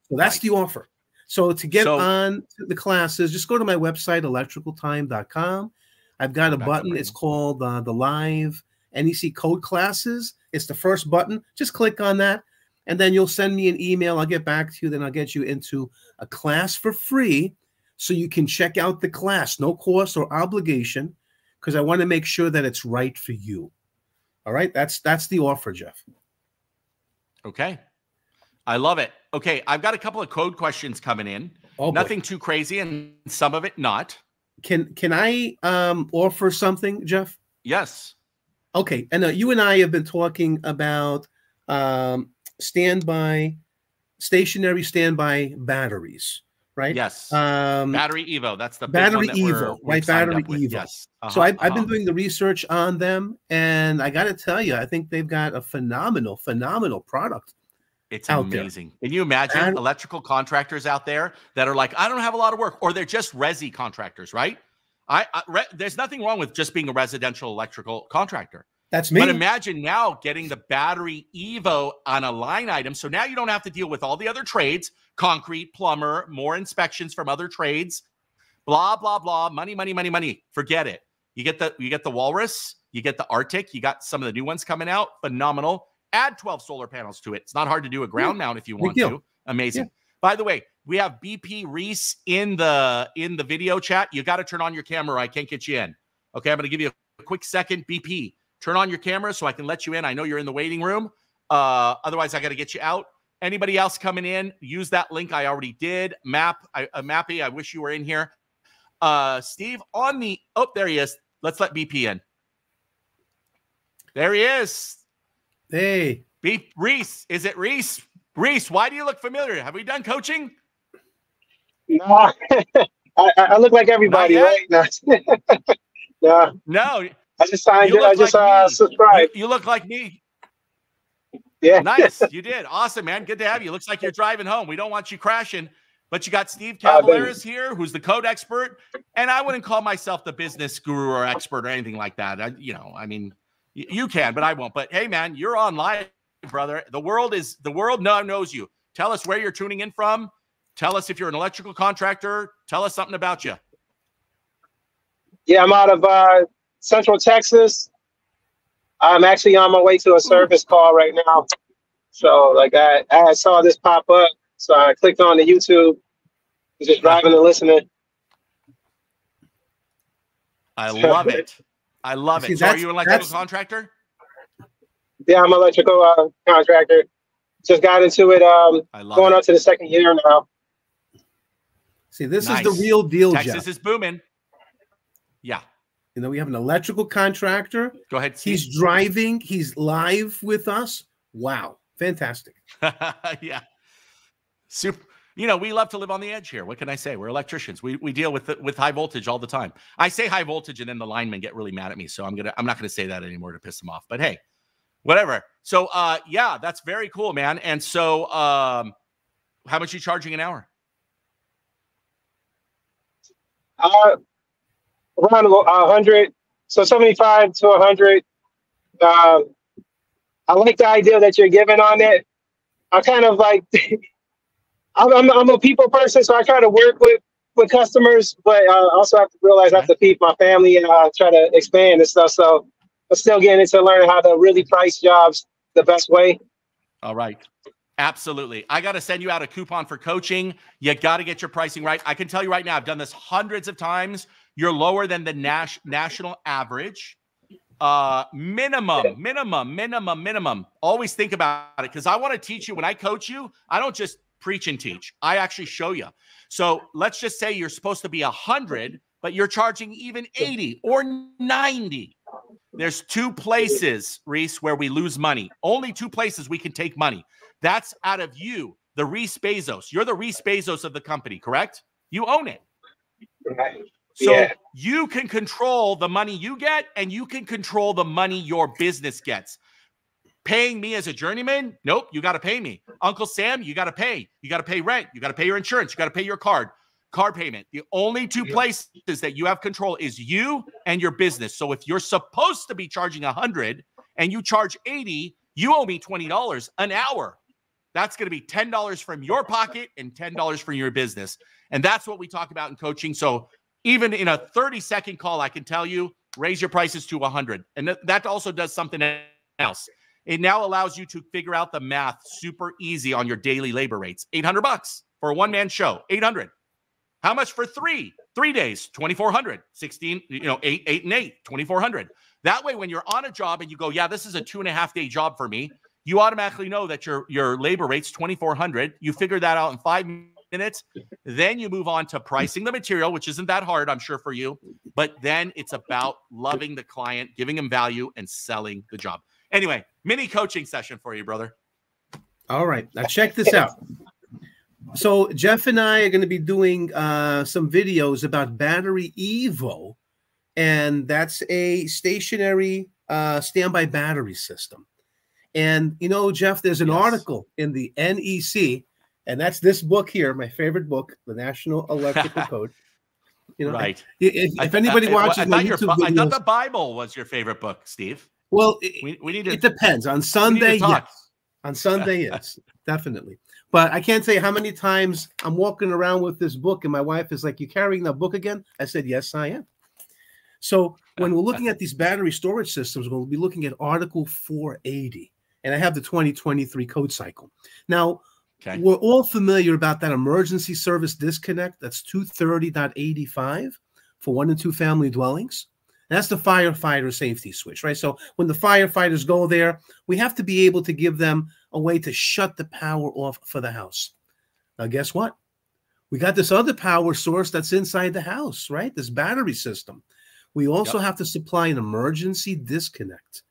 So that's Right. the offer. So to get So- on to the classes, just go to my website, electricaltime.com. I've got a button. It's called uh, the live NEC code classes. It's the first button. Just click on that, and then you'll send me an email. I'll get back to you. Then I'll get you into a class for free, so you can check out the class, no cost or obligation, because I want to make sure that it's right for you. All right, that's that's the offer, Jeff. Okay. I love it. Okay, I've got a couple of code questions coming in. Oh, boy. Nothing too crazy, and some of it not. Can can I um offer something, Jeff? Yes. Okay, and uh, you and I have been talking about um, standby, stationary standby batteries, right? Yes. Um, battery Evo. That's the Battery that Evo, we've right, Battery. Evo. Yes. so Uh-huh, I've, I've been uh-huh. doing the research on them, and I got to tell you, I think they've got a phenomenal, phenomenal product. It's out there. amazing. Can you imagine And- electrical contractors out there that are like, I don't have a lot of work, or they're just resi contractors, right? I, I re, there's nothing wrong with just being a residential electrical contractor. That's me. But imagine now getting the battery Evo on a line item. So now you don't have to deal with all the other trades concrete, plumber, more inspections from other trades, blah, blah, blah. Money, money, money, money. Forget it. You get the you get the walrus, you get the Arctic, you got some of the new ones coming out. Phenomenal. Add 12 solar panels to it. It's not hard to do a ground mount if you want to. Amazing. By the way, we have BP Reese in the in the video chat. You got to turn on your camera. I can't get you in. Okay, I'm going to give you a quick second. BP, turn on your camera so I can let you in. I know you're in the waiting room. Uh, otherwise, I got to get you out. Anybody else coming in? Use that link. I already did. Map, I, uh, Mappy. I wish you were in here. Uh, Steve, on the oh, there he is. Let's let BP in. There he is. Hey, B Reese. Is it Reese? Reese, why do you look familiar? Have we done coaching? No, I, I look like everybody, right? No, no, No. I just signed You it. I look just like uh, me. You, subscribed. you look like me. Yeah. Nice. You did. Awesome, man. Good to have you. Looks like you're driving home. We don't want you crashing, but you got Steve baby. Cavaleras here, who's the code expert. And I wouldn't call myself the business guru or expert or anything like that. I, you know, I mean, y- you can, but I won't. But hey, man, you're on live, brother. The world is the world now knows you. Tell us where you're tuning in from. Tell us if you're an electrical contractor. Tell us something about you. Yeah, I'm out of uh, Central Texas. I'm actually on my way to a service call right now. So, like, I, I saw this pop up. So I clicked on the YouTube, just driving and listening. I love it. I love See, it. So are you an electrical contractor? Yeah, I'm an electrical uh, contractor. Just got into it, um, I love going it. up to the second year now. see, this is the real deal, Texas Jeff. is booming. Yeah. You know, we have an electrical contractor. Go ahead. Steve. He's driving. He's live with us. Wow, fantastic. yeah. Super. You know, we love to live on the edge here. What can I say? We're electricians. We, we deal with with high voltage all the time. I say high voltage, and then the linemen get really mad at me. So I'm gonna I'm not gonna say that anymore to piss them off. But hey, whatever. So uh, yeah, that's very cool, man. And so, um, how much you charging an hour? Uh, around hundred, so seventy-five to a hundred. Um, I like the idea that you're giving on it. I kind of like, I'm, I'm, I'm a people person, so I try to work with with customers, but I also have to realize I have to feed my family and uh, try to expand and stuff. So I'm still getting into learning how to really price jobs the best way. All right. Absolutely. I got to send you out a coupon for coaching. You got to get your pricing right. I can tell you right now, I've done this hundreds of times. You're lower than the nas- national average. Uh, minimum, minimum, minimum, minimum. Always think about it because I want to teach you when I coach you. I don't just preach and teach. I actually show you. So let's just say you're supposed to be a hundred, but you're charging even 80 or 90. There's two places, Reese, where we lose money. Only two places we can take money. That's out of you, the Reese Bezos. You're the Reese Bezos of the company, correct? You own it. So Yeah. you can control the money you get and you can control the money your business gets. Paying me as a journeyman? Nope, you got to pay me. Uncle Sam, you got to pay. You got to pay rent. You got to pay your insurance. You got to pay your card. Car payment. The only two places that you have control is you and your business. So if you're supposed to be charging a hundred and you charge 80, you owe me $20 an hour. That's going to be $10 from your pocket and $10 from your business. And that's what we talk about in coaching. So even in a 30 second call, I can tell you raise your prices to 100. And th- that also does something else. It now allows you to figure out the math super easy on your daily labor rates. 800 bucks for a one man show, 800. How much for three? Three days, 2400, 16, you know, eight, eight and eight, 2400. That way, when you're on a job and you go, yeah, this is a two and a half day job for me, you automatically know that your your labor rate's 2400 you figure that out in five minutes then you move on to pricing the material which isn't that hard i'm sure for you but then it's about loving the client giving them value and selling the job anyway mini coaching session for you brother all right now check this out so jeff and i are going to be doing uh, some videos about battery evo and that's a stationary uh, standby battery system and you know, Jeff, there's an yes. article in the NEC, and that's this book here, my favorite book, the National Electrical Code. You know, right. If, if anybody I, watches, I, I, thought videos, I, thought the Bible was your favorite book, Steve. Well, we, we need to, it depends. On Sunday, yes. On Sunday, yes, definitely. But I can't say how many times I'm walking around with this book, and my wife is like, "You carrying that book again?" I said, "Yes, I am." So when we're looking at these battery storage systems, we'll be looking at Article 480 and I have the 2023 code cycle. Now, okay. we're all familiar about that emergency service disconnect. That's 230.85 for one and two family dwellings. That's the firefighter safety switch, right? So when the firefighters go there, we have to be able to give them a way to shut the power off for the house. Now, guess what? We got this other power source that's inside the house, right? This battery system. We also yep. have to supply an emergency disconnect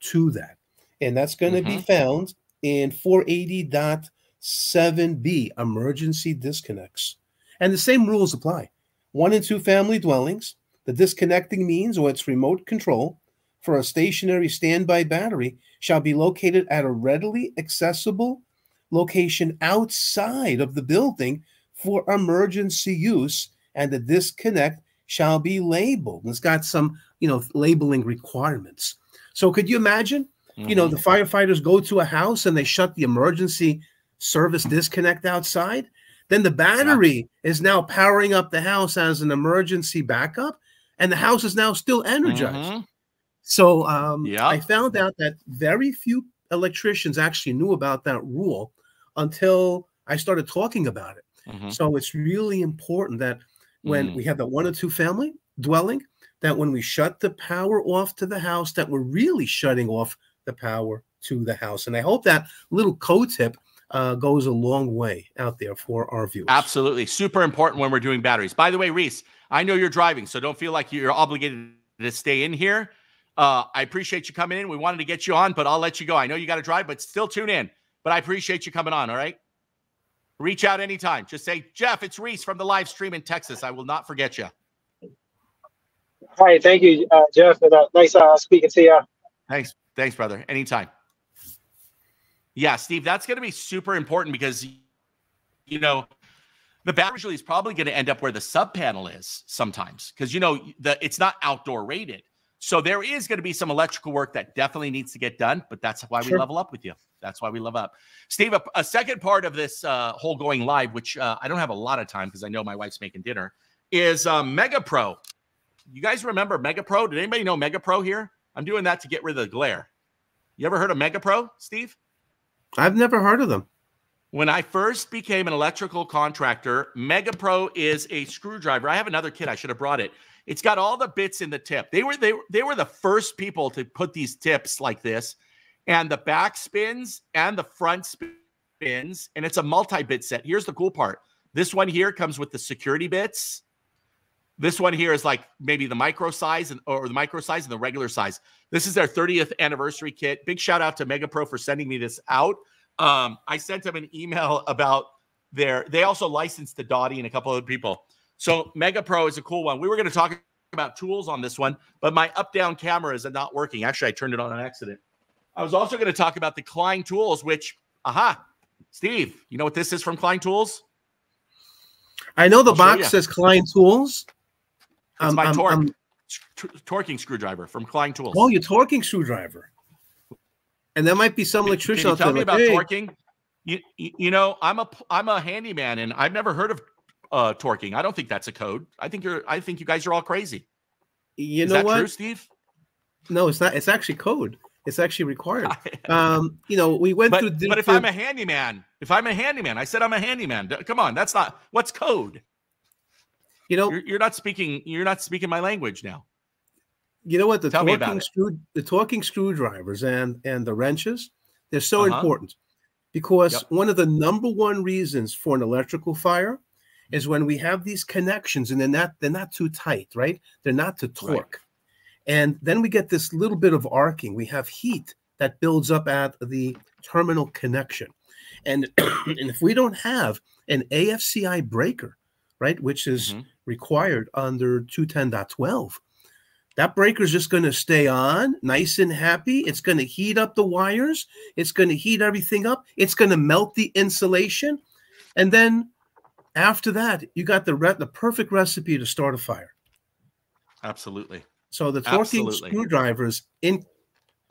to that and that's going to mm-hmm. be found in 480.7b emergency disconnects. And the same rules apply. One and two family dwellings, the disconnecting means or its remote control for a stationary standby battery shall be located at a readily accessible location outside of the building for emergency use, and the disconnect shall be labeled. It's got some, you know, labeling requirements. So could you imagine Mm-hmm. You know, the mm-hmm. firefighters go to a house and they shut the emergency service disconnect outside. Then the battery yeah. is now powering up the house as an emergency backup, and the house is now still energized. Mm-hmm. So um, yeah. I found out that very few electricians actually knew about that rule until I started talking about it. Mm-hmm. So it's really important that when mm. we have that one or two family dwelling, that when we shut the power off to the house, that we're really shutting off the power to the house. And I hope that little code tip uh, goes a long way out there for our viewers. Absolutely. Super important when we're doing batteries. By the way, Reese, I know you're driving, so don't feel like you're obligated to stay in here. Uh, I appreciate you coming in. We wanted to get you on, but I'll let you go. I know you got to drive, but still tune in. But I appreciate you coming on. All right. Reach out anytime. Just say, Jeff, it's Reese from the live stream in Texas. I will not forget you. All right. Thank you, uh, Jeff. And, uh, nice uh, speaking to you. Thanks. Thanks, brother. Anytime. Yeah, Steve, that's going to be super important because, you know, the battery is probably going to end up where the sub panel is sometimes because, you know, the it's not outdoor rated. So there is going to be some electrical work that definitely needs to get done, but that's why sure. we level up with you. That's why we love up. Steve, a, a second part of this uh, whole going live, which uh, I don't have a lot of time because I know my wife's making dinner, is um, Mega Pro. You guys remember Mega Pro? Did anybody know Mega Pro here? I'm doing that to get rid of the glare. You ever heard of Mega Pro, Steve? I've never heard of them. When I first became an electrical contractor, Mega Pro is a screwdriver. I have another kit. I should have brought it. It's got all the bits in the tip. They were they they were the first people to put these tips like this, and the back spins and the front spins, and it's a multi-bit set. Here's the cool part. This one here comes with the security bits this one here is like maybe the micro size and or the micro size and the regular size. This is their 30th anniversary kit. Big shout out to Mega Pro for sending me this out. Um, I sent them an email about their. They also licensed to Dottie and a couple other people. So Mega Pro is a cool one. We were going to talk about tools on this one, but my up down camera is not working. Actually, I turned it on an accident. I was also going to talk about the Klein tools, which, aha, Steve, you know what this is from Klein Tools? I know the I'll box says Klein Tools. It's Um, my um, torque, um, torquing screwdriver from Klein Tools. oh, your torquing screwdriver. And there might be some electrician Can you tell me about "Hey, torquing? You, you, know, I'm a I'm a handyman, and I've never heard of uh, torquing. I don't think that's a code. I think you're. I think you guys are all crazy. you Is know that what? true, Steve? No, it's not. It's actually code. It's actually required. Um, you know, we went but through. but if I'm a handyman, if I'm a handyman, I said I'm a handyman. Come on, that's not what's code. you know, You're, you're not speaking. You're not speaking my language now. You know what the Tell me about torquing it. screw the torquing screwdrivers and and the wrenches they're so Uh-huh. important because Yep. one of the number one reasons for an electrical fire is when we have these connections and they're not they're not too tight right they're not to torque and then we get this little bit of arcing we have heat that builds up at the terminal connection and and if we don't have an afci breaker right which is Mhm. required under 210.12 that breaker is just going to stay on nice and happy. It's going to heat up the wires. It's going to heat everything up. It's going to melt the insulation. And then after that you got the the perfect recipe to start a fire. Absolutely. so the torquing screwdrivers in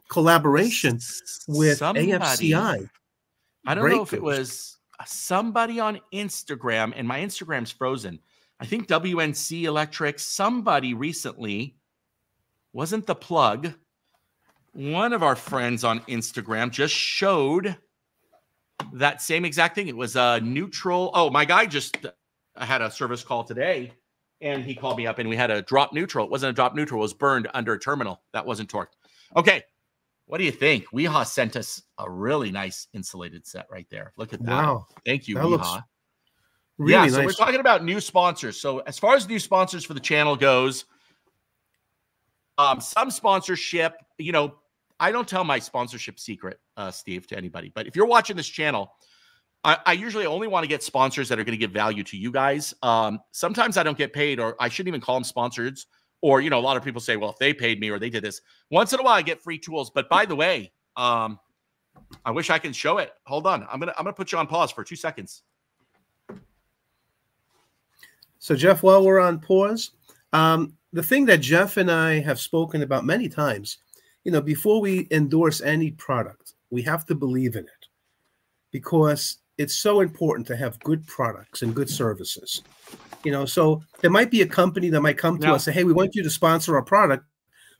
collaboration with somebody- afci I. Don't know if it was uh, somebody on Instagram, and my Instagram's frozen. I think WNC Electric, somebody recently, wasn't the plug. One of our friends on Instagram just showed that same exact thing. It was a neutral. Oh, my guy just uh, had a service call today and he called me up and we had a drop neutral. It wasn't a drop neutral, it was burned under a terminal. That wasn't torqued. Okay. What do you think? Wiha sent us a really nice insulated set right there. Look at that. wow Thank you, That Wiha. really yeah, nice so we're talking about new sponsors. So as far as new sponsors for the channel goes, um, some sponsorship, you know, I don't tell my sponsorship secret, uh, Steve, to anybody. But if you're watching this channel, I, I usually only want to get sponsors that are going to give value to you guys. Um, sometimes I don't get paid, or I shouldn't even call them sponsors. Or you know, a lot of people say, "Well, if they paid me or they did this." Once in a while, I get free tools. But by the way, um, I wish I can show it. Hold on, I'm gonna I'm gonna put you on pause for two seconds. So, Jeff, while we're on pause, um, the thing that Jeff and I have spoken about many times, you know, before we endorse any product, we have to believe in it because it's so important to have good products and good services. You know, so there might be a company that might come to us and say, "Hey, we want you to sponsor our product,"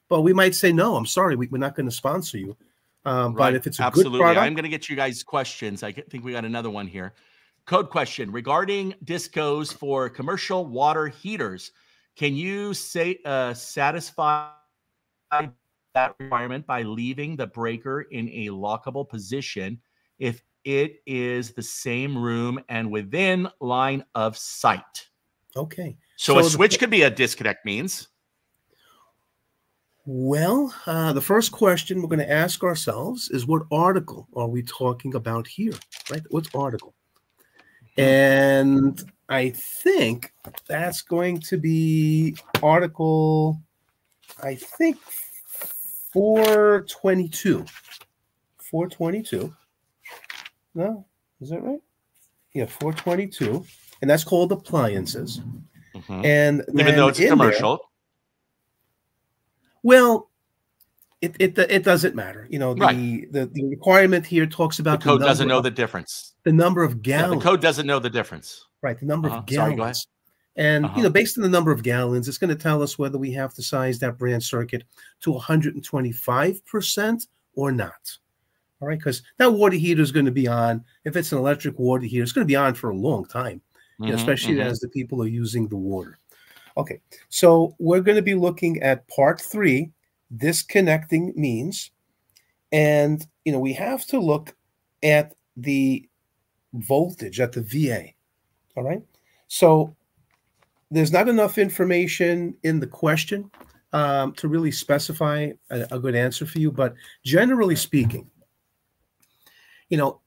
but we might say, "No, I'm sorry, we, we're not going to sponsor you." Um, But if it's a absolutely, good product, I'm going to get you guys questions. I think we got another one here. Code question regarding discos for commercial water heaters. Can you say uh, satisfy that requirement by leaving the breaker in a lockable position if it is the same room and within line of sight? okay. So, So a switch could be a disconnect means. Well, uh, the first question we're going to ask ourselves is what article are we talking about here? Right? What article? And I think that's going to be article, I think 422. 422. No, is that right? Yeah, 422. And that's called appliances. Mhm. And Even though it's in there- commercial. Well, it, it it doesn't matter. You know, the, Right. the the requirement here talks about The code the doesn't know of, the difference. the number of Yeah, gallons. the code doesn't know the difference. right, the number Uh-huh. of Sorry, gallons. go ahead. And Uh-huh. you know, based on the number of gallons, it's going to tell us whether we have to size that branch circuit to 125% or not. All right, because that water heater is going to be on. If it's an electric water heater, it's going to be on for a long time. you know, Mhm, especially mhm. as the people are using the water. Okay, so we're going to be looking at part three, disconnecting means, and you know we have to look at the voltage at the VA. All right, so there's not enough information in the question um, to really specify a, a good answer for you, but generally speaking, you know,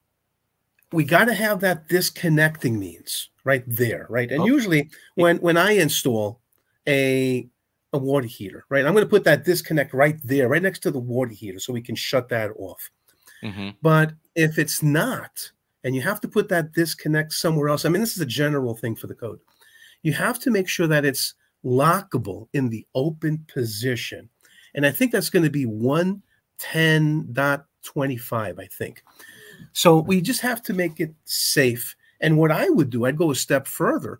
we got to have that disconnecting means right there, right? And Oh. usually when when I install a a water heater, right, I'm going to put that disconnect right there, right next to the water heater, so we can shut that off. Mhm. But if it's not, and you have to put that disconnect somewhere else, I mean, this is a general thing for the code. you have to make sure that it's lockable in the open position. And I think that's going to be 110.25, I think. So we just have to make it safe. And what I would do, I'd go a step further.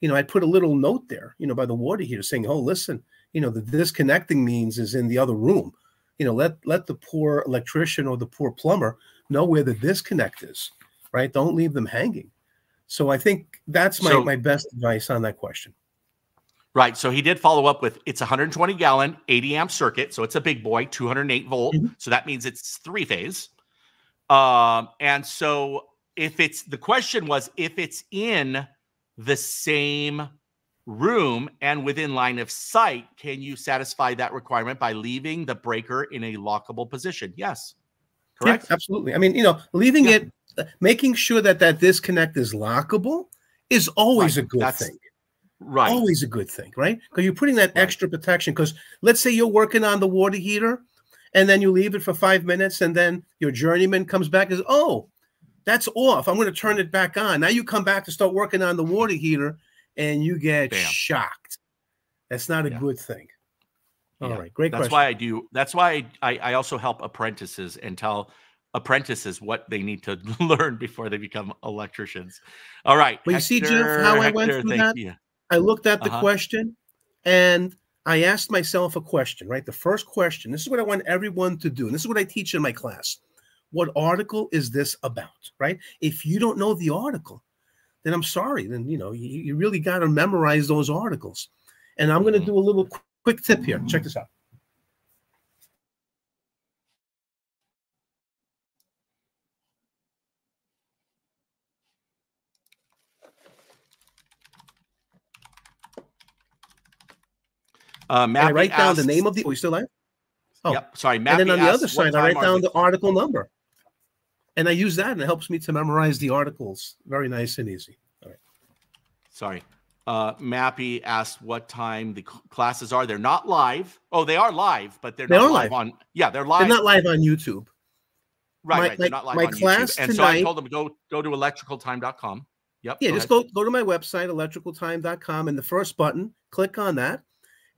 You know, I'd put a little note there, you know, by the water heater saying, oh, listen, you know, the disconnecting means is in the other room. You know, let let the poor electrician or the poor plumber know where the disconnect is, right? Don't leave them hanging. So I think that's my, so, my best advice on that question. Right. So he did follow up with it's 120 gallon, 80 amp circuit. So it's a big boy, 208 volt. Mm-hmm. So that means it's three phase. Um, and so if it's the question was if it's in the same room and within line of sight, can you satisfy that requirement by leaving the breaker in a lockable position? Yes. Correct. Yeah, absolutely. I mean, you know, leaving yeah. it, uh, making sure that that disconnect is lockable is always right. a good That's, thing. Right. Always a good thing, right? Because you're putting that right. extra protection. Because let's say you're working on the water heater and then you leave it for five minutes and then your journeyman comes back and says, Oh, that's off. I'm going to turn it back on. Now you come back to start working on the water heater and you get Bam. shocked. That's not a yeah. good thing. All yeah. right, great. That's question. why I do. That's why I, I also help apprentices and tell apprentices what they need to learn before they become electricians. All right. Well, Hector, you see, Jeff, how I went through that. You. I looked at the uh-huh. question and I asked myself a question, right? The first question, this is what I want everyone to do. And this is what I teach in my class. What article is this about, right? If you don't know the article, then I'm sorry. Then, you know, you, you really got to memorize those articles. And I'm going to mm-hmm. do a little quick tip here. Check this out. Uh, I write down the name of the. Are you still live? Oh, yep. Sorry, and then on the other side, I write down the article number, and I use that, and it helps me to memorize the articles. Very nice and easy. All right. Sorry. Uh, Mappy asked what time the classes are. They're not live. Oh, they are live, but they're they not live. live on. Yeah, they're live. They're not live on YouTube. Right, my, right. They're not live my on class YouTube. And tonight, so I told them go go to electricaltime.com. Yep. Yeah, go just ahead. go go to my website, electricaltime.com, and the first button, click on that.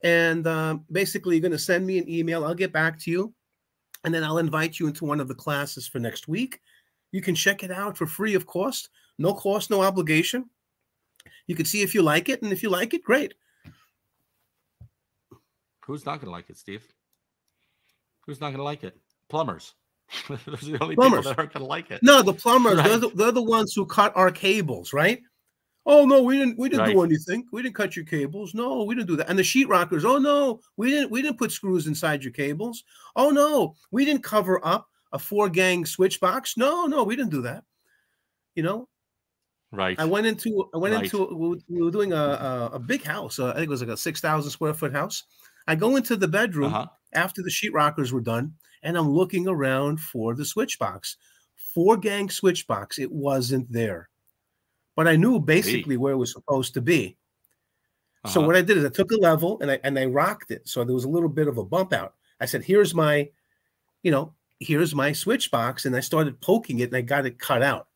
And um, basically, you're going to send me an email. I'll get back to you. And then I'll invite you into one of the classes for next week. You can check it out for free, of course. No cost, no obligation. You can see if you like it. And if you like it, great. Who's not going to like it, Steve? Who's not going to like it? Plumbers. Those are the only plumbers. people that aren't going to like it. No, the plumbers, right. they're, the, they're the ones who cut our cables, right? Oh no, we didn't we didn't right. do anything. We didn't cut your cables. No, we didn't do that. And the sheetrockers, oh no, we didn't we didn't put screws inside your cables. Oh no, we didn't cover up a four gang switch box. No, no, we didn't do that. You know? Right. I went into I went right. into we were doing a a, a big house. Uh, I think it was like a 6,000 square foot house. I go into the bedroom uh-huh. after the sheetrockers were done and I'm looking around for the switch box. Four gang switch box. It wasn't there but I knew basically where it was supposed to be. Uh-huh. So what I did is I took a level and I and I rocked it. So there was a little bit of a bump out. I said, here's my, you know, here's my switch box. And I started poking it and I got it cut out.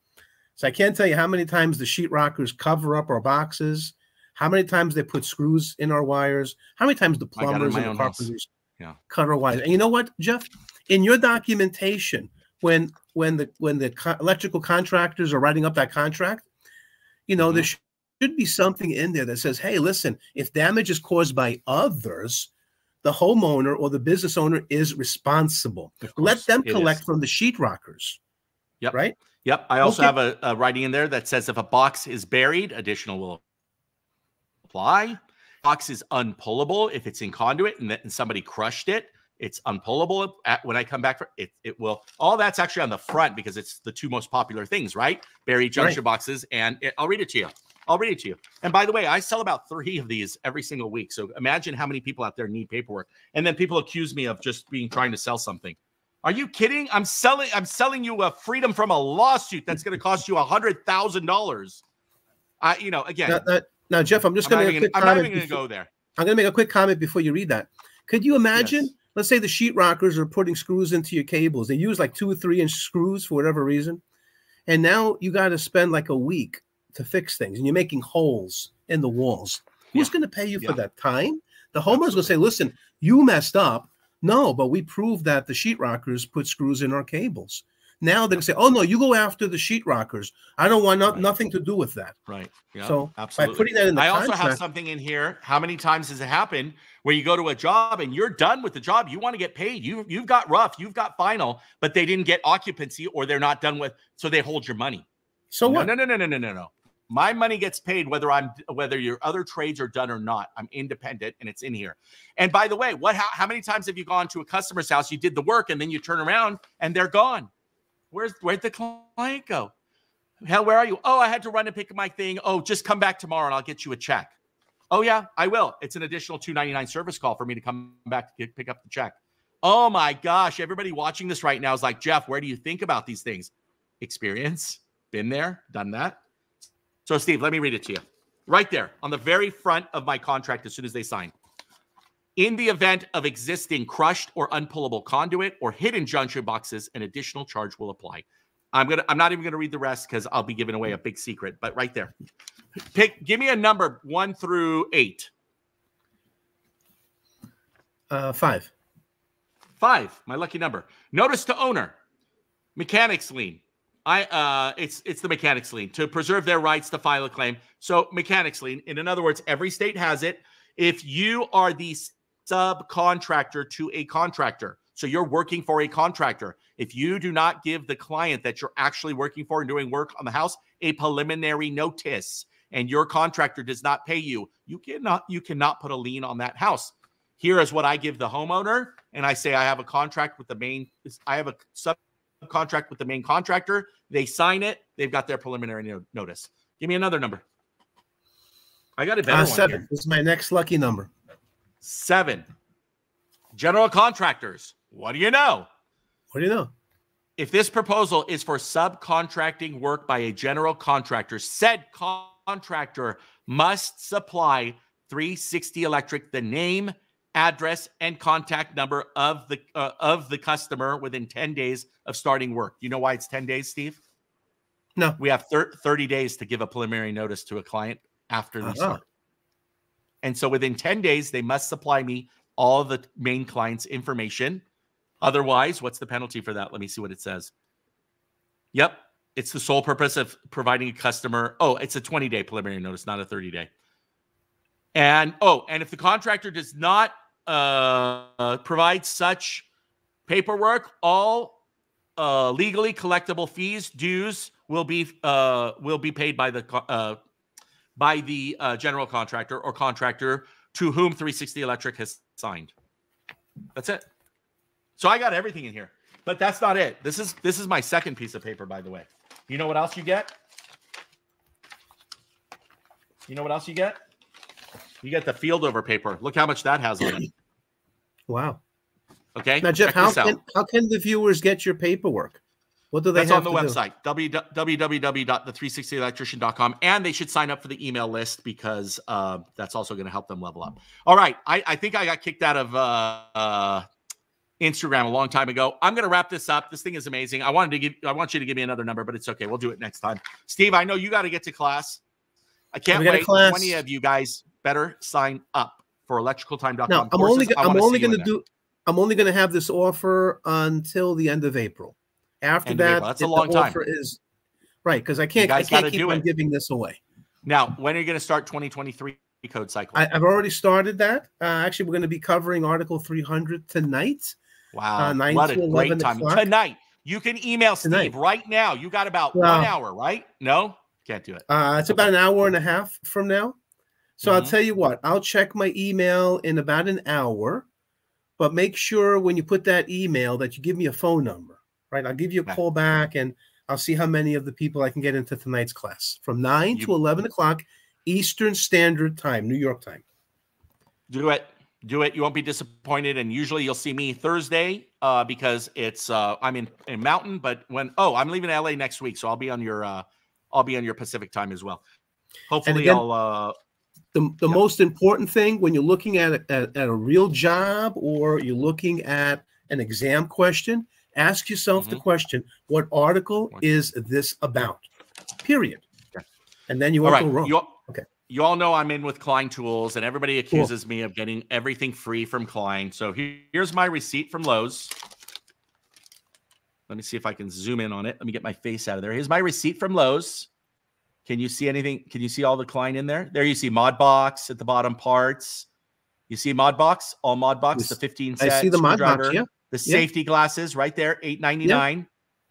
So I can't tell you how many times the sheetrockers cover up our boxes, how many times they put screws in our wires, how many times the plumbers and the carpenters yeah. cut our wires. And you know what, Jeff? In your documentation, when when the when the co- electrical contractors are writing up that contract, you know, mm-hmm. there should be something in there that says, hey, listen, if damage is caused by others, the homeowner or the business owner is responsible. Let them collect from the sheetrockers. Yep. Right. Yep. I also okay. have a, a, writing in there that says if a box is buried, additional will apply. Box is unpullable if it's in conduit and, that, and somebody crushed it. It's unpullable at, when I come back for it. It will. All that's actually on the front because it's the two most popular things, right? Buried junction right. boxes, and it, I'll read it to you. I'll read it to you. And by the way, I sell about three of these every single week. So imagine how many people out there need paperwork. And then people accuse me of just being trying to sell something. Are you kidding? I'm selling. I'm selling you a freedom from a lawsuit that's going to cost you a hundred thousand dollars. I, you know, again. Now, now, now Jeff, I'm just going to. I'm not even going to go there. I'm going to make a quick comment before you read that. Could you imagine? Yes let's say the sheetrockers are putting screws into your cables. They use like two or three inch screws for whatever reason. And now you got to spend like a week to fix things and you're making holes in the walls. Who's Yeah. going to pay you for that time? The homeowner's going to say, "Listen, you messed up." No, but we proved that the sheetrockers put screws in our cables. Now they're going to say, "Oh no, you go after the sheetrockers. I don't want no- Right. nothing to do with that." Right. Yeah. so absolutely. by putting that in the I also have something in here. How many times has it happened where you go to a job and you're done with the job? You want to get paid. You you've got rough, you've got final, but they didn't get occupancy or they're not done with, so they hold your money. so no, what? No, no, no, no, no, no, no. My money gets paid whether I'm whether your other trades are done or not. I'm independent and it's in here. And by the way, what how, how many times have you gone to a customer's house, you did the work, and then you turn around and they're gone? Where's where'd the client go? Hell, where are you? Oh, I had to run and pick my thing. Oh, just come back tomorrow and I'll get you a check. Oh, yeah, I will. It's an additional 299 service call for me to come back to pick up the check. Oh my gosh, everybody watching this right now is like, Jeff, where do you think about these things? Experience, been there, done that. So, Steve, let me read it to you. Right there on the very front of my contract, as soon as they sign. In the event of existing crushed or unpullable conduit or hidden junction boxes, an additional charge will apply. I'm gonna. I'm not even gonna read the rest because I'll be giving away a big secret. But right there, pick. Give me a number one through eight. Uh, five. Five, my lucky number. Notice to owner, mechanics lien. I uh it's it's the mechanics lien to preserve their rights to file a claim. So mechanics lien, in other words, every state has it. If you are the subcontractor to a contractor, so you're working for a contractor, if you do not give the client that you're actually working for and doing work on the house a preliminary notice, and your contractor does not pay you, you cannot you cannot put a lien on that house. Here is what I give the homeowner, and I say I have a contract with the main. I have a subcontract with the main contractor. They sign it. They've got their preliminary no- notice. Give me another number. I got a better Uh, one seven. here. This is my next lucky number. Seven. General contractors. What do you know? What do you know? If this proposal is for subcontracting work by a general contractor, said contractor must supply 360 Electric the name, address, and contact number of the uh, of the customer within 10 days of starting work. You know why it's 10 days, Steve? No. We have thir- 30 days to give a preliminary notice to a client after they Uh-huh. start. And so within 10 days, they must supply me all the main client's information. Otherwise, what's the penalty for that? Let me see what it says. Yep. It's the sole purpose of providing a customer. Oh, it's a 20 day preliminary notice, not a 30 day. And oh, and if the contractor does not uh, provide such paperwork, all uh, legally collectible fees, dues will be uh, will be paid by the uh, by the uh, general contractor or contractor to whom 360 Electric has signed. That's it. So I got everything in here, but that's not it. This is this is my second piece of paper, by the way. You know what else you get? You know what else you get? You get the field over paper. Look how much that has on it. Wow. Okay. Now, Jeff, Check how can, how can the viewers get your paperwork? What do they That's on the to do? website, www.the360electrician.com. And they should sign up for the email list because uh, that's also going to help them level up. All right. I, I think I got kicked out of uh, uh, Instagram a long time ago. I'm going to wrap this up. This thing is amazing. I wanted to give, I want you to give me another number, but it's okay. We'll do it next time. Steve, I know you got to get to class. I can't We got a wait. class. 20 of you guys better sign up for electricaltime.com. No, I'm courses. only I'm only going in to do I'm only going to have this offer until the end of April. After End that, April. That's a long time. offer is right because I can't I can't keep do on giving this away. Now, when are you going to start 2023 code cycle? I, I've already started that. Uh, actually, we're going to be covering Article 300 tonight. Wow. Uh, 9 what a great time. o'clock. Tonight. You can email Steve Tonight. right now. You got about Wow. one hour, right? No? Can't do it. Uh, it's about an hour and a half from now. So I'll Mhm. tell you what, I'll check my email in about an hour, but make sure when you put that email that you give me a phone number, right? I'll give you a call back and I'll see how many of the people I can get into tonight's class from 9 You- to 11 o'clock Eastern Standard Time, New York time. Do it. Do it. You won't be disappointed. And usually you'll see me Thursday uh, because it's uh, I'm in, in Mountain, but when oh, I'm leaving LA next week, so I'll be on your uh, I'll be on your Pacific time as well. Hopefully again- I'll uh, The, the Yeah. most important thing when you're looking at, a- at, at a real job or you're looking at an exam question, ask yourself the Mhm. question what article is this about? Period. Okay. And then you all won't right. go wrong. You, Okay. you all know I'm in with Klein Tools, and everybody accuses cool. me of getting everything free from Klein. So here's my receipt from Lowe's. Let me see if I can zoom in on it. Let me get my face out of there. Here's my receipt from Lowe's. Can you see anything? Can you see all the Klein in there? There you see Modbox at the bottom parts. You see Modbox, all Modbox, the 15 set. I see the Modbox, yeah. The safety glasses right there, 8.99. Yeah.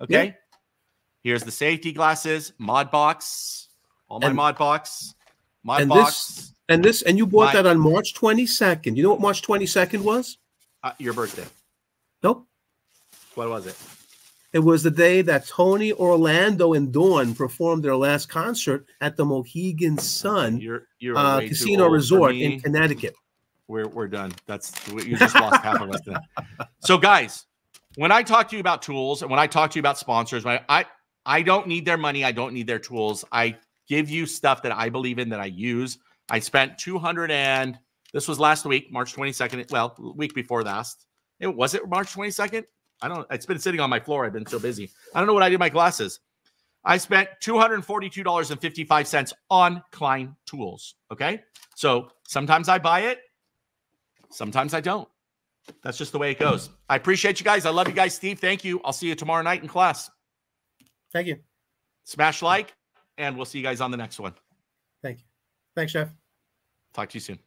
Okay. Yeah. Here's the safety glasses, Modbox, all my and, Modbox, Modbox. And this, and this, and you bought my, that on March 22nd. You know what March 22nd was? Uh, your birthday. Nope. What was it? It was the day that Tony Orlando and Dawn performed their last concert at the Mohegan Sun you're, you're uh, Casino Resort in Connecticut. We're, we're done. That's you just lost half of us. Then. So, guys, when I talk to you about tools and when I talk to you about sponsors, I, I I don't need their money. I don't need their tools. I give you stuff that I believe in that I use. I spent 200 and this was last week, March 22nd. Well, week before last. It was it March 22nd? I don't, it's been sitting on my floor. I've been so busy. I don't know what I did my glasses. I spent $242.55 on Klein tools. Okay. So sometimes I buy it, sometimes I don't. That's just the way it goes. I appreciate you guys. I love you guys, Steve. Thank you. I'll see you tomorrow night in class. Thank you. Smash like, and we'll see you guys on the next one. Thank you. Thanks, Jeff. Talk to you soon.